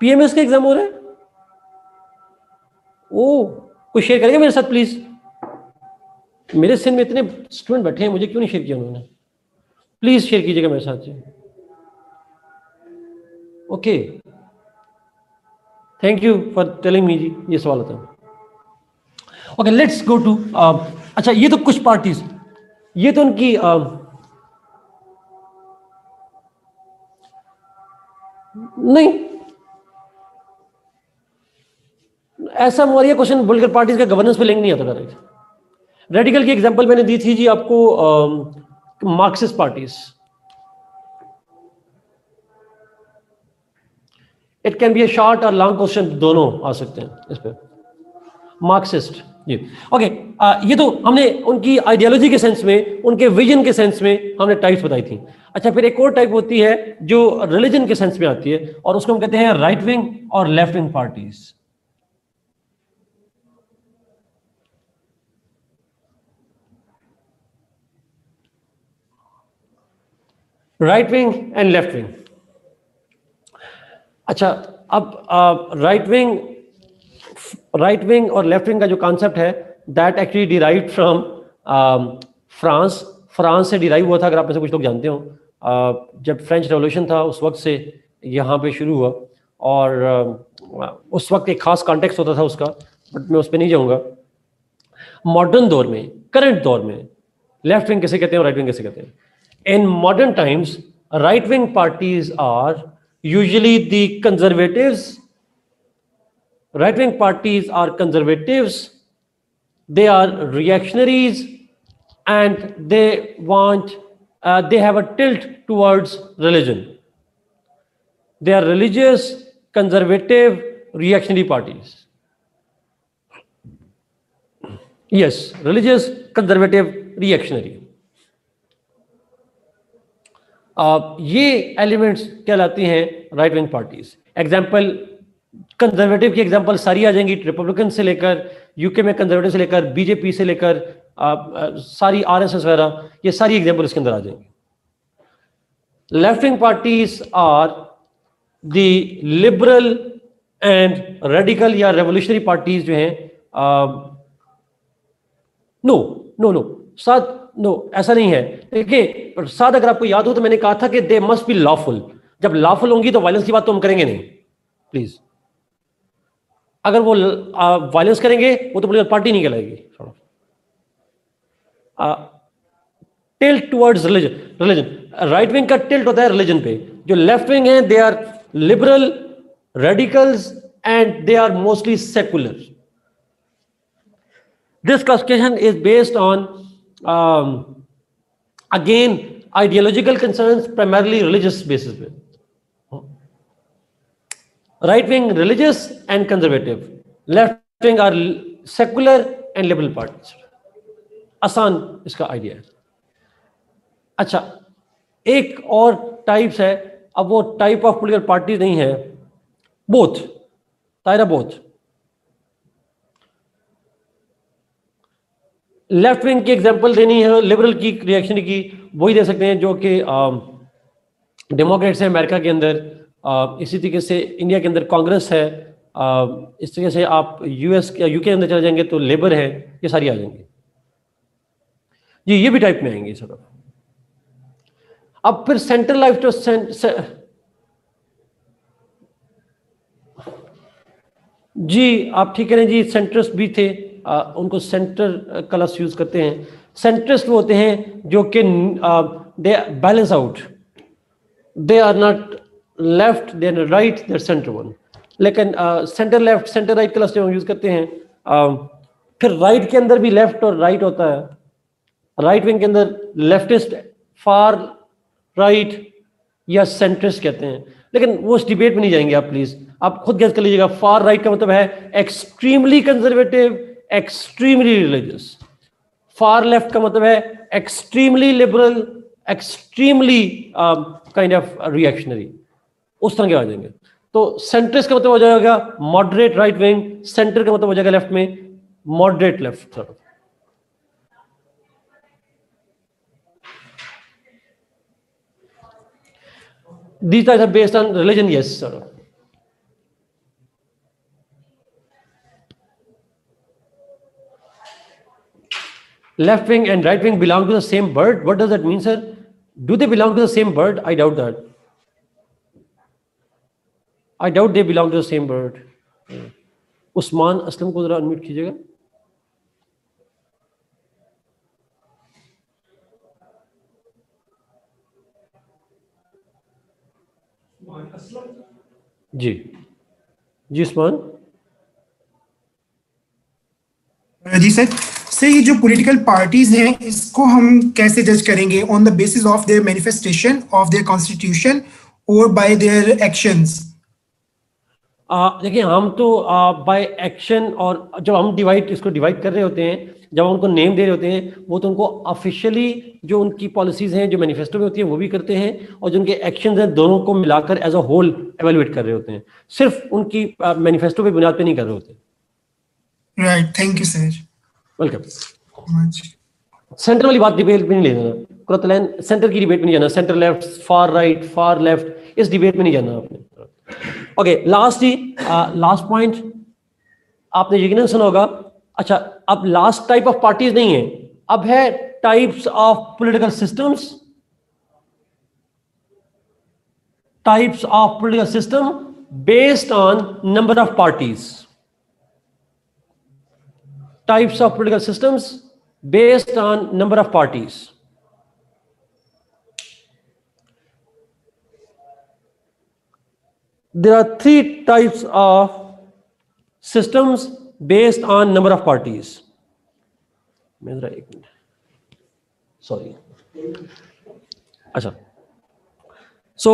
पीएमएस का एग्ज़ाम हो रहा है? कोई शेयर करेगा मेरे साथ प्लीज़ मेरे सिंध में इतने स्टूडेंट बैठे हैं, मुझे क्यों नहीं शेयर किया उन्होंने? प्लीज़ शेयर कीजिएगा मेरे साथ okay thank you for telling me जी, ये सवाल होता है ओके लेट्स गो टू अच्छा ये तो कुछ पार्टीज़ ये तो उनकी uh, नहीं. ऐसा हमारी क्वेश्चन पोलिटिकल पार्टीज़ का गवर्नेंस पे लिंक नहीं आता डायरेक्ट रेडिकल की एग्जांपल मैंने दी थी जी आपको Marxist parties it can be a short और लॉन्ग क्वेश्चन दोनों आ सकते हैं इस पर मार्क्सिस्ट जी। ओके आ, ये तो हमने उनकी आइडियोलॉजी के सेंस में उनके विजन के सेंस में हमने टाइप्स बताई थी। अच्छा फिर एक और टाइप होती है जो रिलीजन के सेंस में आती है और उसको हम कहते हैं राइट विंग और left wing parties right wing and left wing अच्छा अब राइट विंग राइट विंग और लेफ़्ट विंग का जो कॉन्सेप्ट है that actually derive from France France से डिराइव हुआ था अगर आप में से कुछ लोग जानते हो। uh, जब फ्रेंच रेवोल्यूशन था उस वक्त से यहाँ पे शुरू हुआ। और uh, उस वक्त एक खास कॉन्टेक्स्ट होता था उसका बट मैं उस पर नहीं जाऊँगा। मॉडर्न दौर में करंट दौर में लेफ़्ट विंग कैसे कहते हैं राइट विंग कैसे कहते हैं? In modern times right wing parties are usually the conservatives right wing parties are conservatives they are reactionaries and they want uh, they have a tilt towards religion they are religious conservative reactionary parties yes religious conservative reactionary uh, ये elements कहलाती हैं right wing parties example conservative की example सारी आ जाएँगी Republican से लेकर UK में कंजर्वेटिव से लेकर बीजेपी से लेकर सारी आरएसएस वगैरह, ये सारी एग्जांपल इसके अंदर आ जाएँगी। Left wing parties are the liberal and radical या रेवोल्यूशनरी पार्टीज़ जो हैं नो नो नो साथ नो ऐसा नहीं है। देखिए साथ अगर आपको याद हो तो मैंने कहा था कि दे मस्ट बी लॉफुल जब लॉफुल होंगी तो वायलेंस की बात तो हम करेंगे नहीं। प्लीज़ अगर वो वायलेंस करेंगे, वो तो पोलिटिकल पार्टी नहीं कहलाएगी। Tilt towards religion religion right wing का टिल्ट होता है रिलीजन पे। जो लेफ़्ट विंग है they are liberal radicals and they are mostly secular this classification is based on again ideological concerns primarily religious basis पे। Right wing religious and conservative. Left wing are secular and liberal parties. आसान इसका idea है। अच्छा एक और types है। अब वो टाइप ऑफ़ पोलिटिकल पार्टी नहीं है। बोथ तायरा बोथ लेफ़्ट विंग की एग्जांपल देनी है लिबरल की रिएक्शन की, वही दे सकते हैं जो कि डेमोक्रेट्स हैं अमेरिका के अंदर। इसी तरीके से इंडिया के अंदर कांग्रेस है इस तरीके से आप यूएस यूके अंदर चले जाएँगे तो लेबर है ये सारी आ जाएँगी। जी ये भी टाइप में आएँगे सर अब फिर सेंट्रल लाइफ तो से, जी आप ठीक कह रहे हैं जी सेंट्रस्ट भी थे आ, उनको सेंटर कलर्स यूज़ करते हैं। सेंट्रिस्ट वो होते हैं जो कि they balance out they are not left then right there centre one लेकिन centre left centre right cluster हम यूज़ करते हैं uh, फिर राइट right के अंदर भी लेफ़्ट और राइट right होता है। राइट विंग के अंदर लेफ्टिस्ट फार राइट या सेंट्रिस्ट कहते हैं। लेकिन वो उस डिबेट में नहीं जाएँगे आप प्लीज़ आप खुद गैस कर लीजिएगा फार राइट का मतलब है extremely conservative extremely religious far left का मतलब है extremely liberal extremely kind of reactionary उस तरह के आ जाएँगे। तो सेंट्रिस का मतलब हो जाएगा मॉडरेट राइट विंग सेंटर का मतलब हो जाएगा लेफ़्ट में moderate left the types based on religion yes sir left wing and right wing belong to the same bird what does that mean sir do they belong to the same bird I doubt that I doubt they belong to the same bird Usman Aslam को जरा unmute कीजिएगा जी। जी Usman ji sir sir ये जो political parties हैं इसको हम कैसे जज करेंगे on the basis of their manifestation of their constitution और बाय देयर एक्शंस देखिए हम तो बाय एक्शन और जब हम डिवाइड इसको डिवाइड कर रहे होते हैं जब हम उनको नेम दे रहे होते हैं वो तो उनको ऑफिशियली जो उनकी पॉलिसीज़ हैं जो मैनिफेस्टो में होती है वो भी करते हैं और जो उनके एक्शन हैं दोनों को मिलाकर एज अ होल एवेलुएट कर रहे होते हैं। सिर्फ़ उनकी मैनिफेस्टो पे बुनियाद पे नहीं कर रहे होते। Right thank you sir welcome centre वाली बात डिबेट में नहीं लेना सेंटर की डिबेट में नहीं जाना। Centre left far right far left इस डिबेट में नहीं जाना आपने। ओके लास्ट ही लास्ट पॉइंट आपने यकीन सुना होगा? अच्छा अब लास्ट टाइप ऑफ़ पार्टीज़ नहीं है। अब है types of political systems types of political system based on number of parties types of political systems based on number of parties there are three types of systems based on number of parties. Sorry अच्छा। So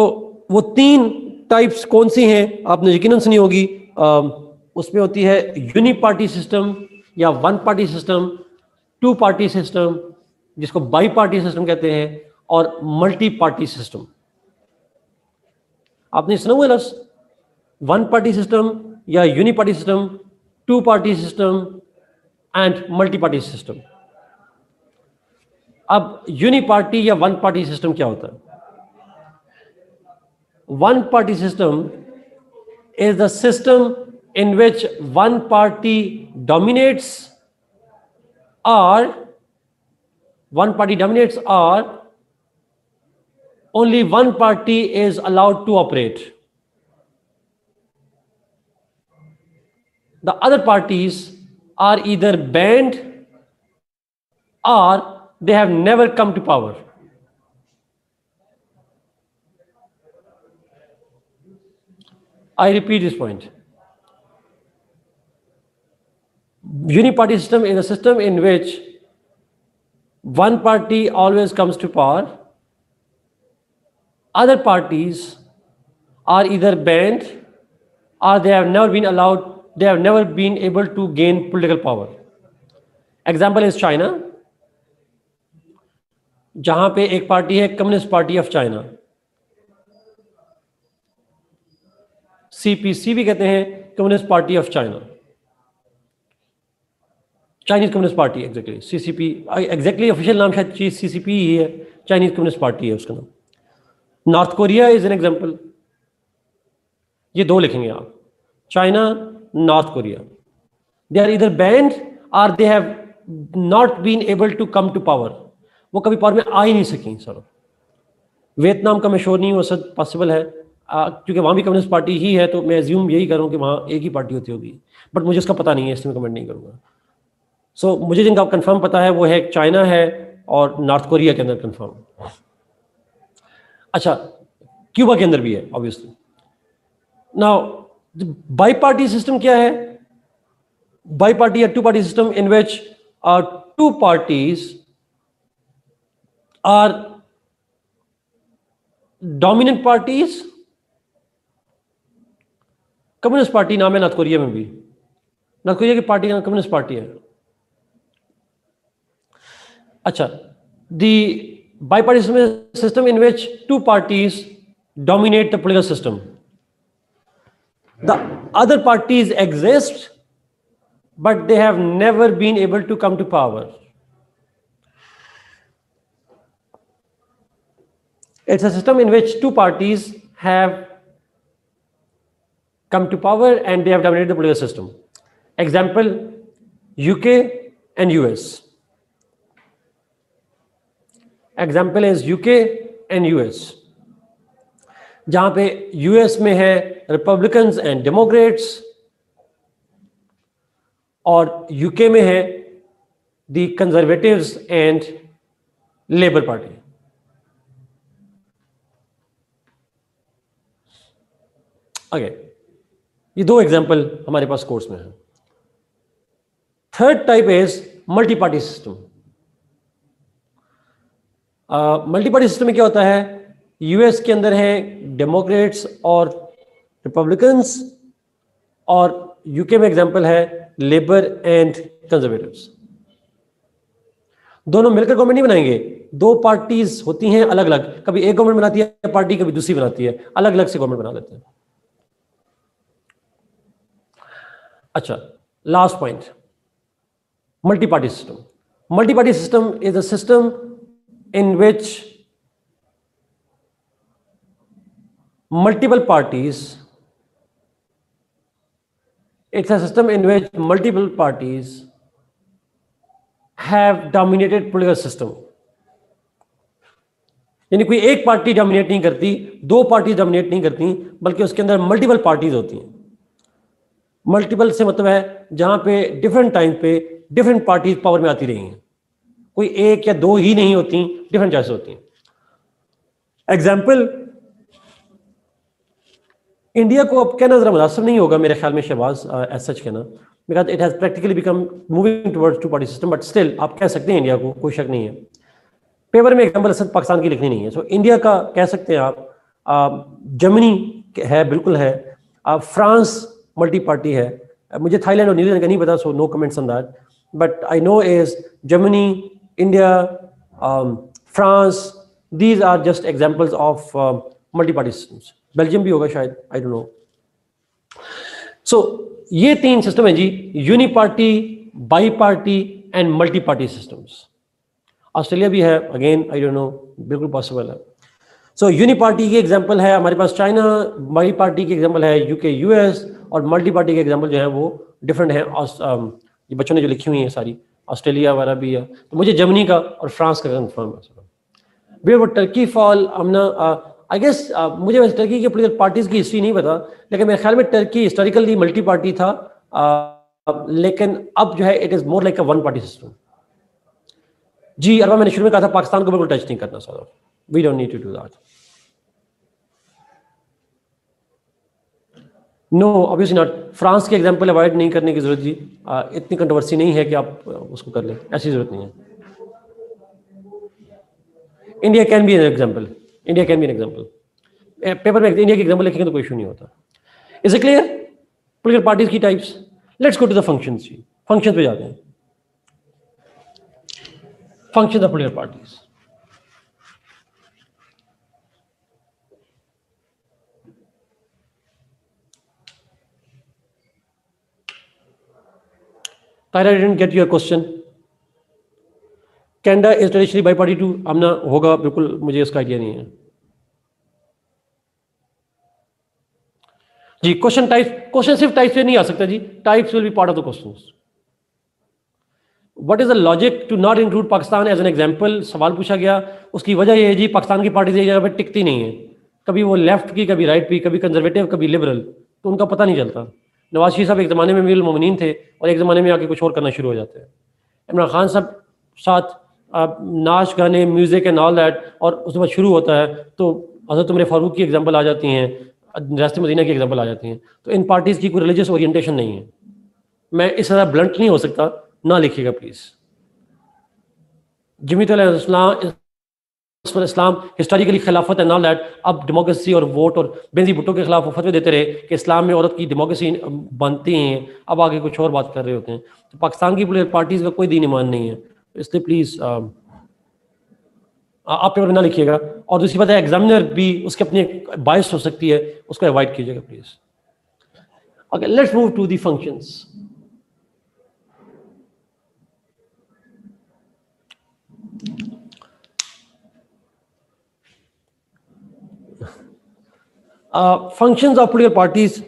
वो तीन types कौन सी हैं? आपने यकीनन सुनी होगी उसमें होती है यूनि पार्टी सिस्टम या one party system two party system जिसको बाई पार्टी सिस्टम कहते हैं, और मल्टी पार्टी सिस्टम आपने सुना हुआ लफ्ज़ वन पार्टी सिस्टम या uni party system two party system and multi party system अब यूनि पार्टी या वन पार्टी सिस्टम क्या होता है one party system is the system in which one party dominates or one party dominates or only one party is allowed to operate. The other parties are either banned or they have never come to power. I repeat this point. Uniparty system is a system in which one party always comes to power. Other parties are either banned or they have never been allowed, they have never been able to gain political power. Example is China, जहाँ पे एक party है Communist Party of China CPC भी कहते हैं Communist Party of China Chinese Communist Party exactly CCP exactly official नाम शायद चीज़ CCP ही है चाइनीज़ कम्युनिस्ट पार्टी है उसका नाम. North Korea is an example ये दो लिखेंगे आप. China North Korea they are either banned or they have not been able to come to power वो कभी पावर में आ ही नहीं सकी सर वियतनाम का मैं श्योर नहीं हूँ सर पॉसिबल है। क्योंकि वहाँ भी कम्युनिस्ट पार्टी ही है तो मैं एज्यूम यही करूँ कि वहाँ एक ही पार्टी होती होगी। बट मुझे उसका पता नहीं है इसलिए मैं कमेंट नहीं करूँगा। सो so, मुझे जिनका कंफर्म पता है वो है चाइना है और नॉर्थ कोरिया के अंदर कंफर्म अच्छा क्यूबा के अंदर भी है obviously now bi party system क्या है? बाई पार्टी या two party system in which are two parties are dominant parties communist party नाम है नॉर्थ कोरिया में भी। नॉर्थ कोरिया की पार्टी का कम्युनिस्ट पार्टी है। अच्छा the bi party system in which two parties dominate the political system. The other parties exist, but they have never been able to come to power. It's a system in which two parties have come to power and they have dominated the political system. Example UK and US. Example is UK and US जहां पे US में है Republicans and Democrats और UK में है the Conservatives and Labour Party okay ये दो example हमारे पास कोर्स में है। Third type is multi party system multi party system में क्या होता है? यूएस के अंदर है डेमोक्रेट्स और रिपब्लिकन्स और यूके में एग्ज़ाम्पल है लेबर एंड कंजर्वेटिव दोनों मिलकर गवर्नमेंट नहीं बनाएँगे। दो पार्टीज़ होती हैं अलग अलग कभी एक गवर्नमेंट बनाती है पार्टी कभी दूसरी बनाती है। अलग अलग से गवर्नमेंट बना लेते हैं। अच्छा last point multi party system multi party system is a system in which multiple parties it's a system in which multiple parties have dominated political system. यानी कोई एक पार्टी डोमिनेट नहीं करती, दो पार्टी डोमिनेट नहीं करती, बल्कि उसके अंदर मल्टीपल पार्टीज़ होती हैं। मल्टीपल से मतलब है जहाँ पे डिफरेंट टाइम पे डिफरेंट पार्टीज़ पावर में आती रही हैं। कोई एक या दो ही नहीं होती डिफरेंट चॉइस होती हैं। एग्ज़ाम्पल इंडिया को अब कहना जरा मुनासिब नहीं होगा मेरे ख्याल में शहबाज एज सच कहना because it has practically become moving towards two party system but still आप कह सकते हैं इंडिया को कोई शक नहीं है। पेपर में एग्ज़ाम्पल असद पाकिस्तान की लिखनी नहीं है। सो so, इंडिया का कह सकते हैं आप जर्मनी है बिल्कुल है। फ्रांस मल्टी पार्टी है। मुझे थाईलैंड और न्यूजीलैंड का नहीं पता so no comments on that but I know is Germany India France these are just examples of multi party systems Belgium भी होगा शायद आई डोंट नो सो ये तीन सिस्टम है जी uni party bi party and multi party systems Australia भी है again I don't know बिल्कुल possible है. सो यूनि पार्टी की एग्ज़ाम्पल है हमारे पास चाइना बाई पार्टी की एग्ज़ाम्पल है यूके यूएस और मल्टी पार्टी के एग्ज़ाम्पल जो है वो डिफरेंट है um, ये बच्चों ने जो लिखी हुई है सारी ऑस्ट्रेलिया वगैरह भी है. तो मुझे जर्मनी का और फ्रांस का कंफर्म है वे वो टर्की फॉल हमने आई गेस मुझे वैसे टर्की के पोलिटिकल पार्टीज़ की हिस्ट्री नहीं पता लेकिन मेरे ख्याल में टर्की हिस्टोरिकली मल्टी पार्टी था uh, लेकिन अब जो है it is more like a one party system जी अरबा मैंने शुरू में कहा था पाकिस्तान को बिल्कुल टच नहीं करना sir we don't need to do that no obviously not France के एग्ज़ाम्पल अवॉइड नहीं करने की ज़रूरत जी आ, इतनी कंट्रोवर्सी नहीं है कि आप उसको कर लें। ऐसी ज़रूरत नहीं है। India can be an example India can be an example paper में इंडिया की एग्ज़ाम्पल लिखेंगे तो कोई इशू नहीं होता is a clear political parties की types let's go to the function ji function पे जाते हैं function of political parties. Tyra, I didn't get your question. Canada is traditionally bi party two आमना होगा बिल्कुल मुझे इसका आइडिया नहीं है जी क्वेश्चन टाइप क्वेश्चन सिर्फ़ टाइप से नहीं आ सकता जी types will be part of the questions what is the logic to not include Pakistan as an example सवाल पूछा गया उसकी वजह यह है जी पाकिस्तान की पार्टी जगह पर टिकती नहीं है कभी वो लेफ़्ट की कभी राइट की कभी कंजर्वेटिव कभी लिबरल तो उनका पता नहीं चलता नवाज़ शरीफ साहब एक ज़माने में मिल ममिन थे और एक ज़माने में आके कुछ और करना शुरू हो जाते हैं इमरान खान साहब साथ नाच, गाने म्यूज़िक एंड ऑल दैट और उसके बाद शुरू होता है तो हज़रत उमर फारूक की एग्ज़ाम्पल आ जाती हैं, रास्ते मदीना की एग्ज़ाम्पल आ जाती हैं। तो इन पार्टीज़ की कोई रिलीजियस ओरिएंटेशन नहीं है। मैं इस तरह ब्लंट नहीं हो सकता, ना लिखिएगा प्लीज़ जमीत इस्लाम हिस्टोरिकली खिलाफत है नॉट दैट अब डेमोक्रेसी और वोट और बेंजी भुट्टो के खिलाफ फतवे देते रहे कि इस्लाम में औरत की डेमोक्रेसी बनती हैं, अब आगे कुछ और बात कर रहे होते हैं। तो पाकिस्तान की पोलिटिकल पार्टीज़ का कोई दीन ईमान नहीं है। इसलिए प्लीज़ आप पेपर ना लिखिएगा। और दूसरी बात है एग्जामिनर भी उसके अपनी बायस हो सकती है, उसको अवॉइड कीजिएगा please okay let's move to the functions functions of political parties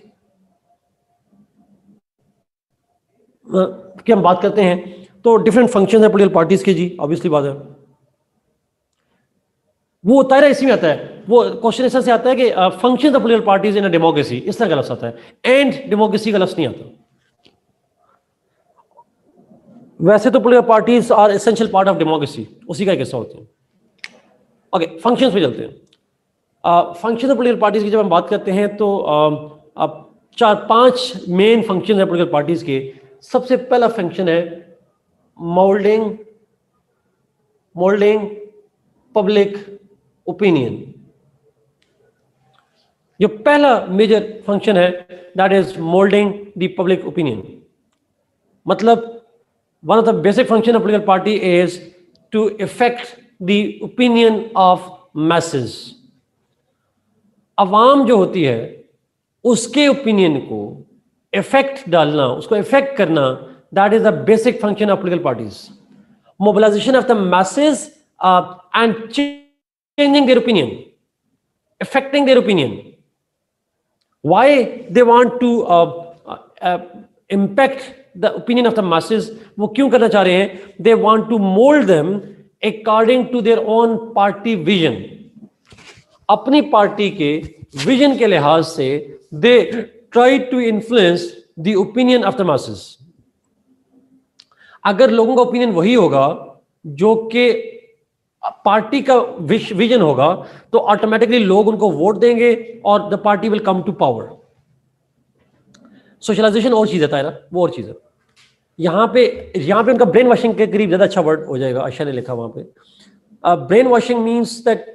की हम बात करते हैं तो डिफरेंट फ़ंक्शन है पोलिटिकल पार्टीज़ के जी ऑब्वियसली बात है। वो तायरा इसी में आता है। वो क्वेश्चन ऐसा से आता है कि function of political parties in democracy इस तरह का लफ्स आता है। एंड डेमोक्रेसी का लफ्स नहीं आता। वैसे तो political parties are essential part of democracy उसी का एक हिस्सा होते हैं। ओके फ़ंक्शंस पे चलते हैं। फ़ंक्शन ऑफ़ पोलिटिकल पार्टीज़ की जब हम बात करते हैं तो अब चार, पाँच मेन फ़ंक्शन है पोलिटिकल पार्टीज़ के। सबसे पहला फ़ंक्शन है मोल्डिंग मोल्डिंग पब्लिक ओपिनियन जो पहला मेजर फ़ंक्शन है that is moulding the public opinion मतलब one of the basic function of political party is to effect the opinion of message अवाम जो होती है उसके ओपिनियन को इफ़ेक्ट डालना उसको इफ़ेक्ट करना that is the basic function of political parties mobilization of the message and changing their opinion affecting their opinion why they want to uh, uh, impact the opinion of the masses वो क्यों करना चाह रहे हैं they want to mould them according to their own party vision अपनी party के vision के लिहाज से they try to influence the opinion of the masses अगर लोगों का ओपिनियन वही होगा, जो कि पार्टी का विजन होगा तो ऑटोमेटिकली लोग उनको वोट देंगे और the party will come to power socialisation और चीज़ है ना, वो और चीज़ है। यहाँ पे यहाँ पे उनका ब्रेन वॉशिंग के करीब ज़्यादा अच्छा वर्ड हो जाएगा अच्छा ने लिखा वहाँ पे। Brainwashing means that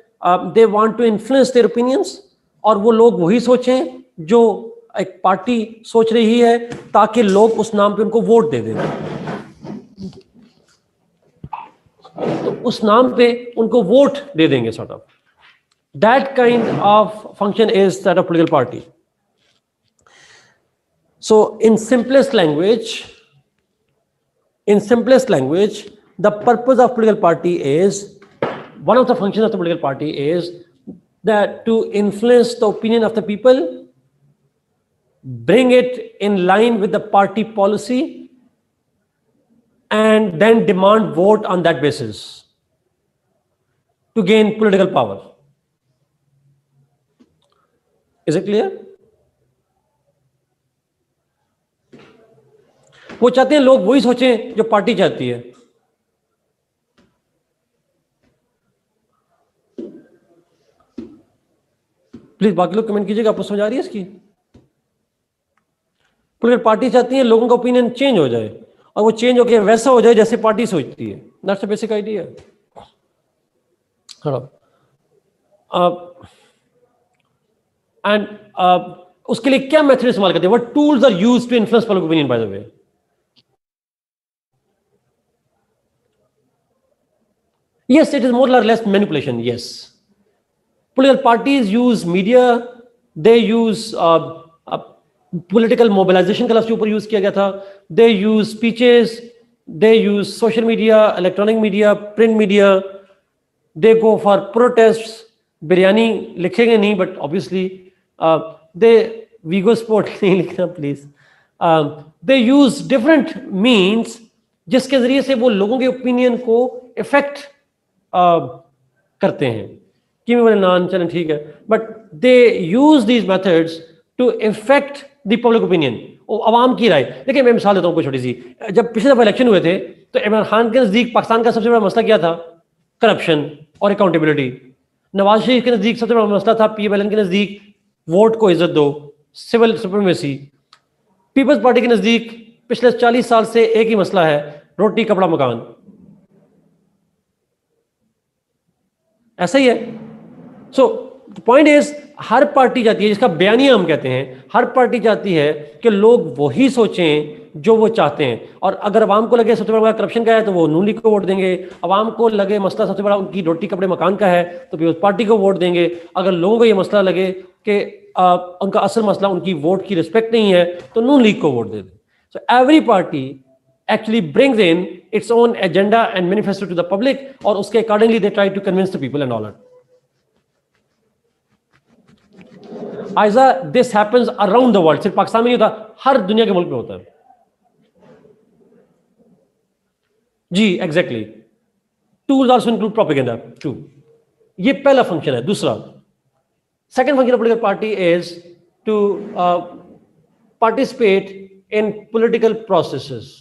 they want to influence their opinions और वो लोग वही सोचें जो एक पार्टी सोच रही है, ताकि लोग उस नाम पे उनको वोट दे दें। तो उस नाम पे उनको वोट दे देंगे sort of that kind of function is that political party so in simplest language in simplest language the purpose of political party is one of the function of the political party is that to influence the opinion of the people bring it in line with the party policy and then demand vote on that basis to gain political power. Is it clear? वो चाहते हैं लोग वही सोचें जो party चाहती है please बाकी लोग कमेंट कीजिएगा, आपको समझ आ रही है इसकी पोलिटिकल पार्टी चाहती है, लोगों का ओपिनियन चेंज हो जाए और वो चेंज होकर वैसा हो जाए जैसे पार्टी सोचती है। दैट्स बेसिक आइडिया एंड उसके लिए क्या मेथड इस्तेमाल करते हैं? What tools are use to influence public opinion by the way yes it is more or less manipulation yes. Political use media they use uh, political mobilisation का लफ्ज ऊपर use किया गया था। They use speeches they use social media electronic media print media they go for protest biryani लिखेंगे नहीं but obviously they we go sport नहीं लिखना please they use different means जिसके ज़रिए से वो लोगों के ओपिनियन को इफ़ेक्ट uh, करते हैं। कि मैं नान चलें ठीक है। But they use these methods to effect the public opinion आवाम की राय देखिए मैं मिसाल देता हूँ कोई छोटी सी जब पिछले दफ़ा इलेक्शन हुए थे तो इमरान खान के नज़दीक पाकिस्तान का सबसे बड़ा मसला क्या था करप्शन और अकाउंटेबिलिटी नवाज़ शरीफ के नज़दीक सबसे बड़ा मसला था पी एल के नज़दीक वोट को इज़्ज़त दो सिविल सुप्रीमेसी पीपल्स पार्टी के नज़दीक पिछले चालीस साल से एक ही मसला है, रोटी, कपड़ा, मकान. ऐसा ही है. सो पॉइंट इज़ हर पार्टी जाती है, जिसका बयानिया हम कहते हैं, हर पार्टी चाहती है कि लोग वही सोचें जो वो चाहते हैं। और अगर आवाम को लगे सबसे बड़ा करप्शन का है तो वो नून लीग को वोट देंगे। आवाम को लगे मसला सबसे बड़ा उनकी रोटी कपड़े मकान का है तो उस पार्टी को वोट देंगे। अगर लोगों को ये मसला लगे कि उनका असल मसला उनकी वोट की रिस्पेक्ट नहीं है तो नून लीग को वोट दे दें। So every party actually brings in its own agenda and manifesto to the public और उसके accordingly they try to convince the people and all that Aiza this happens around the world सिर्फ़ पाकिस्तान में नहीं होता हर दुनिया के मुल्क में होता है। जी exactly tools also include propaganda too ये पहला फ़ंक्शन है। दूसरा second function of political party is to participate in political processes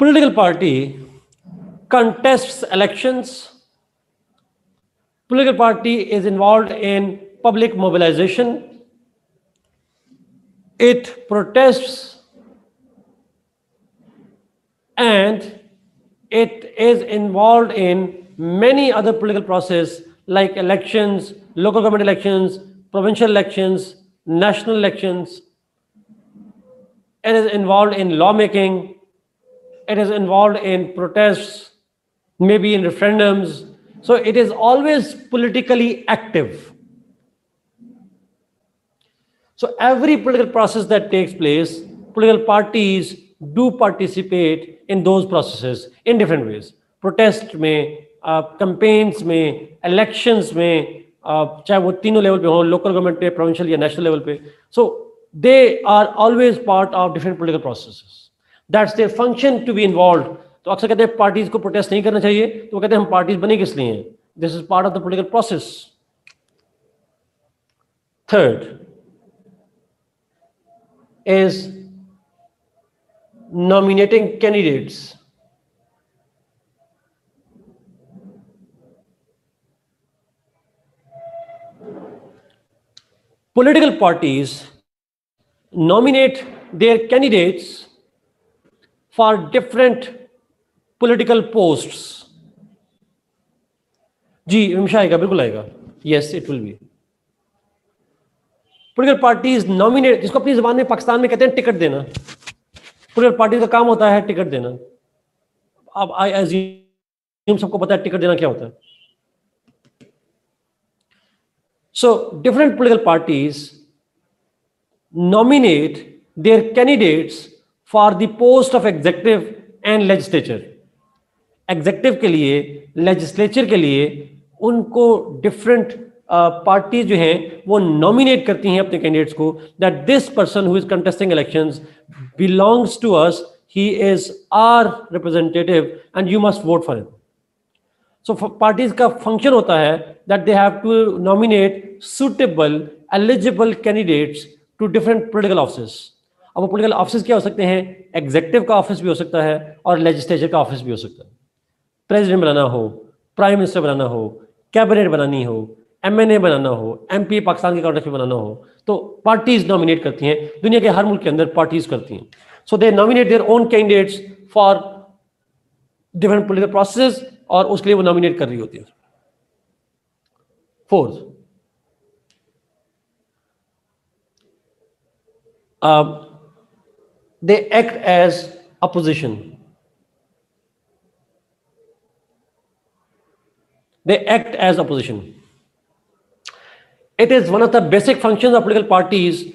political party contests elections. Political party is involved in public mobilization. It protests and it is involved in many other political processes like elections, local government elections, provincial elections, national elections. It is involved in lawmaking. It is involved in protests, maybe in referendums. So it is always politically active. So every political process that takes place, political parties do participate in those processes in different ways. Protest may, uh, campaigns may, elections may, चाहे वो तीनों level पे हो local government पे provincial या national level पे so they are always part of different political process that's their function to be involve तो अक्सर कहते हैं पार्टीज़ को प्रोटेस्ट नहीं करना चाहिए तो वो कहते हैं हम पार्टीज़ बने किस लिए this is part of the political process third is nominating candidates political parties nominate their candidates for different political posts. जी विमशा आएगा, बिल्कुल आएगा। Yes it will be political parties nominate जिसको अपनी जबान में पाकिस्तान में कहते हैं टिकट देना। पोलिटिकल पार्टी का काम होता है टिकट देना। अब आई एज्यूम सबको पता है टिकट देना क्या होता है। So different political parties nominate their candidates for the post of executive and legislature executive के लिए लेजिस्लेचर के लिए, उनको डिफरेंट पार्टी जो हैं, वो नॉमिनेट करती हैं अपने कैंडिडेट्स को that this person who is contesting elections belongs to us he is our representative and you must vote for him so parties का फ़ंक्शन होता है that they have to nominate suitable eligible candidates to different political office अब वो political office क्या हो सकते हैं? Executive का ऑफ़िस भी हो सकता है और लेजिस्लेचर का ऑफ़िस भी हो सकता है। प्रेसिडेंट बनाना हो, प्राइम मिनिस्टर बनाना हो, कैबिनेट बनानी हो, एम एन ए बनाना हो, एम पी पाकिस्तान के कॉन्टेक्ट में बनाना हो तो पार्टीज़ नॉमिनेट करती हैं। दुनिया के हर मुल्क के अंदर पार्टीज़ करती हैं। So they nominate their own candidates for different political process और उसके लिए वो नॉमिनेट कर रही होती है। Fourth they act as opposition they act as opposition. It is one of the basic functions of political parties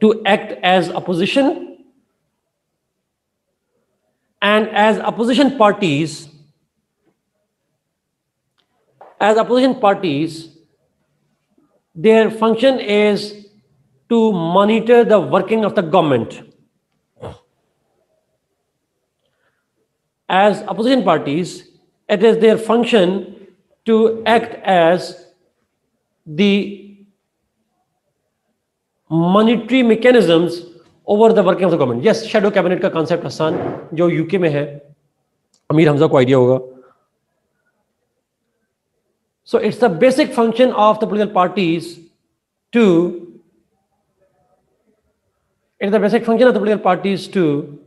to act as opposition and as opposition parties as opposition parties their function is to monitor the working of the government. As opposition parties it is their function to act as the monetary mechanisms over the working of the government. Yes, shadow cabinet का concept आसान जो UK में है अमीर हमजा को idea होगा So it's the basic function of the political parties to it's the basic function of the political parties to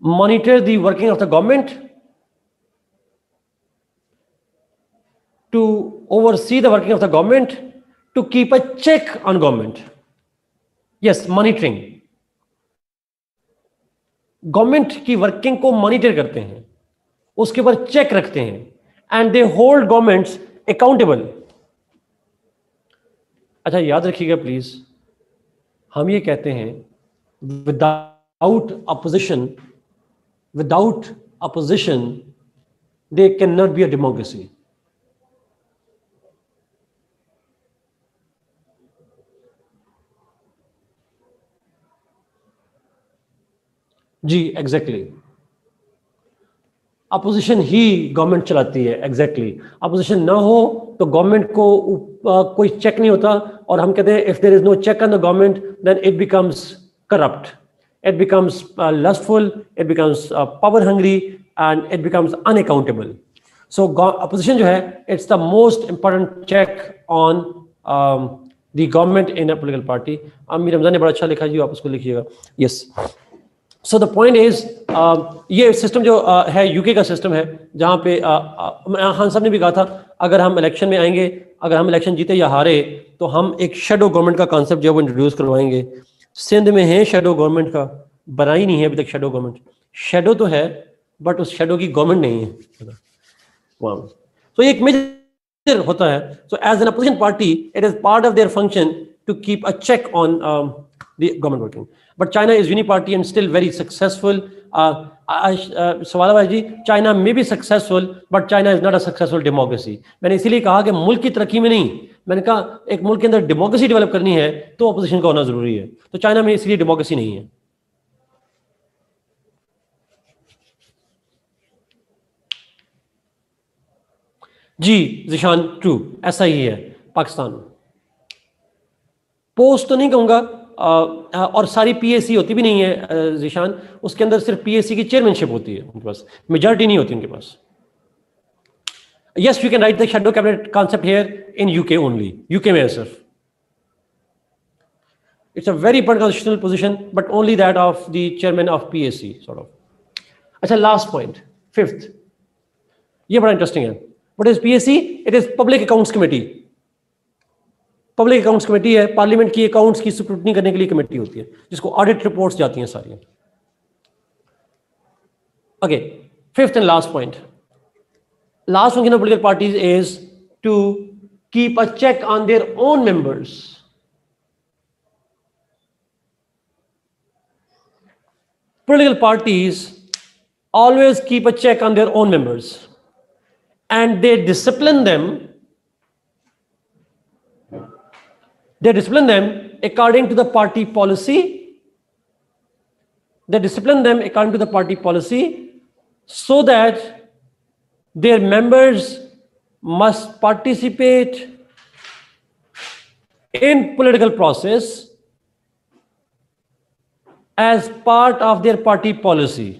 monitor the working of the government to oversee the working of the government, to keep a check on government. Yes, monitoring. Government की working को monitor करते हैं उसके ऊपर check रखते हैं and they hold governments accountable अच्छा याद रखिएगा प्लीज़ हम ये कहते हैं without opposition without opposition they can not be a democracy ji exactly exactly. Opposition ही गवर्नमेंट चलाती है एग्जैक्टली exactly. अपोजिशन ना हो तो गवर्नमेंट को आ, कोई चेक नहीं होता और हम कहते हैं if there is no check on the government then it becomes corrupt it becomes lustful it becomes power hungry and it becomes unaccountable so opposition जो है it's the most important check on the government in a political party Amir Ramzan ने बड़ा अच्छा लिखा जी आप उसको लिखिएगा yes yes. So the point is ये सिस्टम जो uh, है यूके का सिस्टम है जहाँ पे uh, uh, खान साहब ने भी कहा था अगर हम इलेक्शन में आएँगे अगर हम इलेक्शन जीते या हारे तो हम एक शेडो गवर्नमेंट का कॉन्सेप्ट जो है वो इंट्रोड्यूस करवाएँगे। सिंध में है शेडो गवर्नमेंट का बनाई नहीं है अभी तक शेडो गवर्नमेंट शेडो तो है बट उस शेडो की गवर्नमेंट नहीं है। वहाँ तो एक मेजर होता है। So as an opposition party it is part of their function to keep a check on the government working. But China is uniparty and still very successful. Uh, सवाल जी चाइना में भी successful but China is not a successful democracy मैंने इसीलिए कहा कि मुल्क की तरक्की में नहीं। मैंने कहा एक मुल्क के अंदर डेमोक्रेसी डेवलप करनी है तो अपोजिशन का होना ज़रूरी है। तो चाइना में इसलिए डेमोक्रेसी नहीं है। जी जिशान ट्रू ऐसा ही है पाकिस्तान पोस्ट तो नहीं कहूँगा और सारी पीएसी होती भी नहीं है जिशान। उसके अंदर सिर्फ़ पीएसी की चेयरमैनशिप होती है उनके पास। मेजॉरिटी नहीं होती उनके पास। Yes you can write the shadow cabinet concept here in UK only UK में सिर्फ़। It's a very important constitutional position but only that of the chairman of PSC sort of अच्छा लास्ट पॉइंट फिफ्थ ये बड़ा interesting है। What is P S C it is public accounts Committee. Public accounts committee है parliament की accounts की scrutiny करने के लिए कमेटी होती है, जिसको ऑडिट रिपोर्ट्स जाती है सारी। Okay fifth and last point last of political party is to keep a check on their own members political parties always keep a check on their own members and they discipline them they discipline them according to the party policy they discipline them according to the party policy so that their members must participate in political process as part of their party policy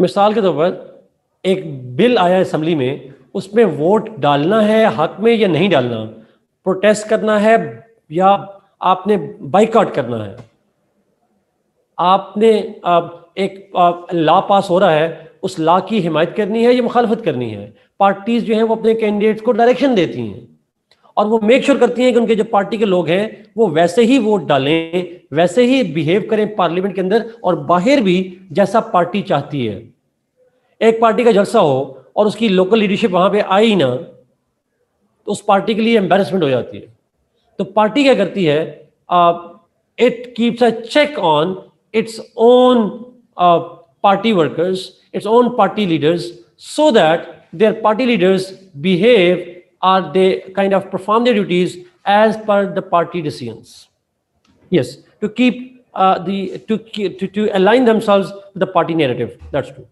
मिसाल के तौर पर एक bill आया assembly में उसमें vote डालना है, हक में या नहीं डालना? प्रोटेस्ट करना है या आपने बाइकआउट करना है? आपने आप एक लॉ पास हो रहा है, उस ला की हिमायत करनी है या मुखालफत करनी है? पार्टीज़ जो हैं वो अपने कैंडिडेट्स को डायरेक्शन देती हैं और वो मेक श्योर sure करती हैं कि उनके जो पार्टी के लोग हैं, वो वैसे ही वोट डालें, वैसे ही बिहेव करें पार्लियामेंट के अंदर और बाहर भी जैसा पार्टी चाहती है। एक पार्टी का जलसा हो और उसकी लोकल लीडरशिप वहाँ पे आई ना तो उस पार्टी के लिए एम्बेरसमेंट हो जाती है तो पार्टी क्या करती है it keeps a check on its own party workers its own party leaders so that their party leaders behave are they kind of perform their duties as per the party decision yes to keep Uh, the to to to align themselves the party narrative. That's true.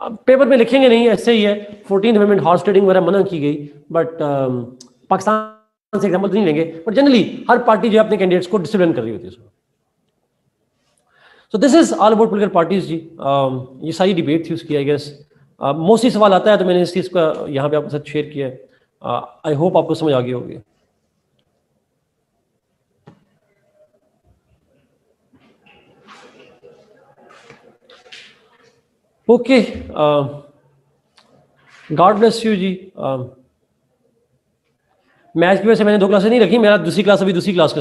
Paper में लिखेंगे नहीं ऐसे ही है। Fourteen amendment horse trading वगैरह मना की गई बट पाकिस्तान से एग्ज़ाम्पल तो नहीं लेंगे बट जनरली हर पार्टी जो है अपने कैंडिडेट्स को डिसिप्लिन कर रही होती है so this is all about political parties ji. Um, ये सारी डिबेट थी उसकी आई गेस मोस्टली सवाल आता है तो मैंने इस चीज़ का यहाँ पे आपके साथ शेयर किया है। आई होप आपको समझ आ गई होगी। ओके गॉड ब्लेस यू जी. मैच की वजह से मैंने दो क्लासें नहीं रखी, मेरा दूसरी क्लास अभी दूसरी क्लास के साथ।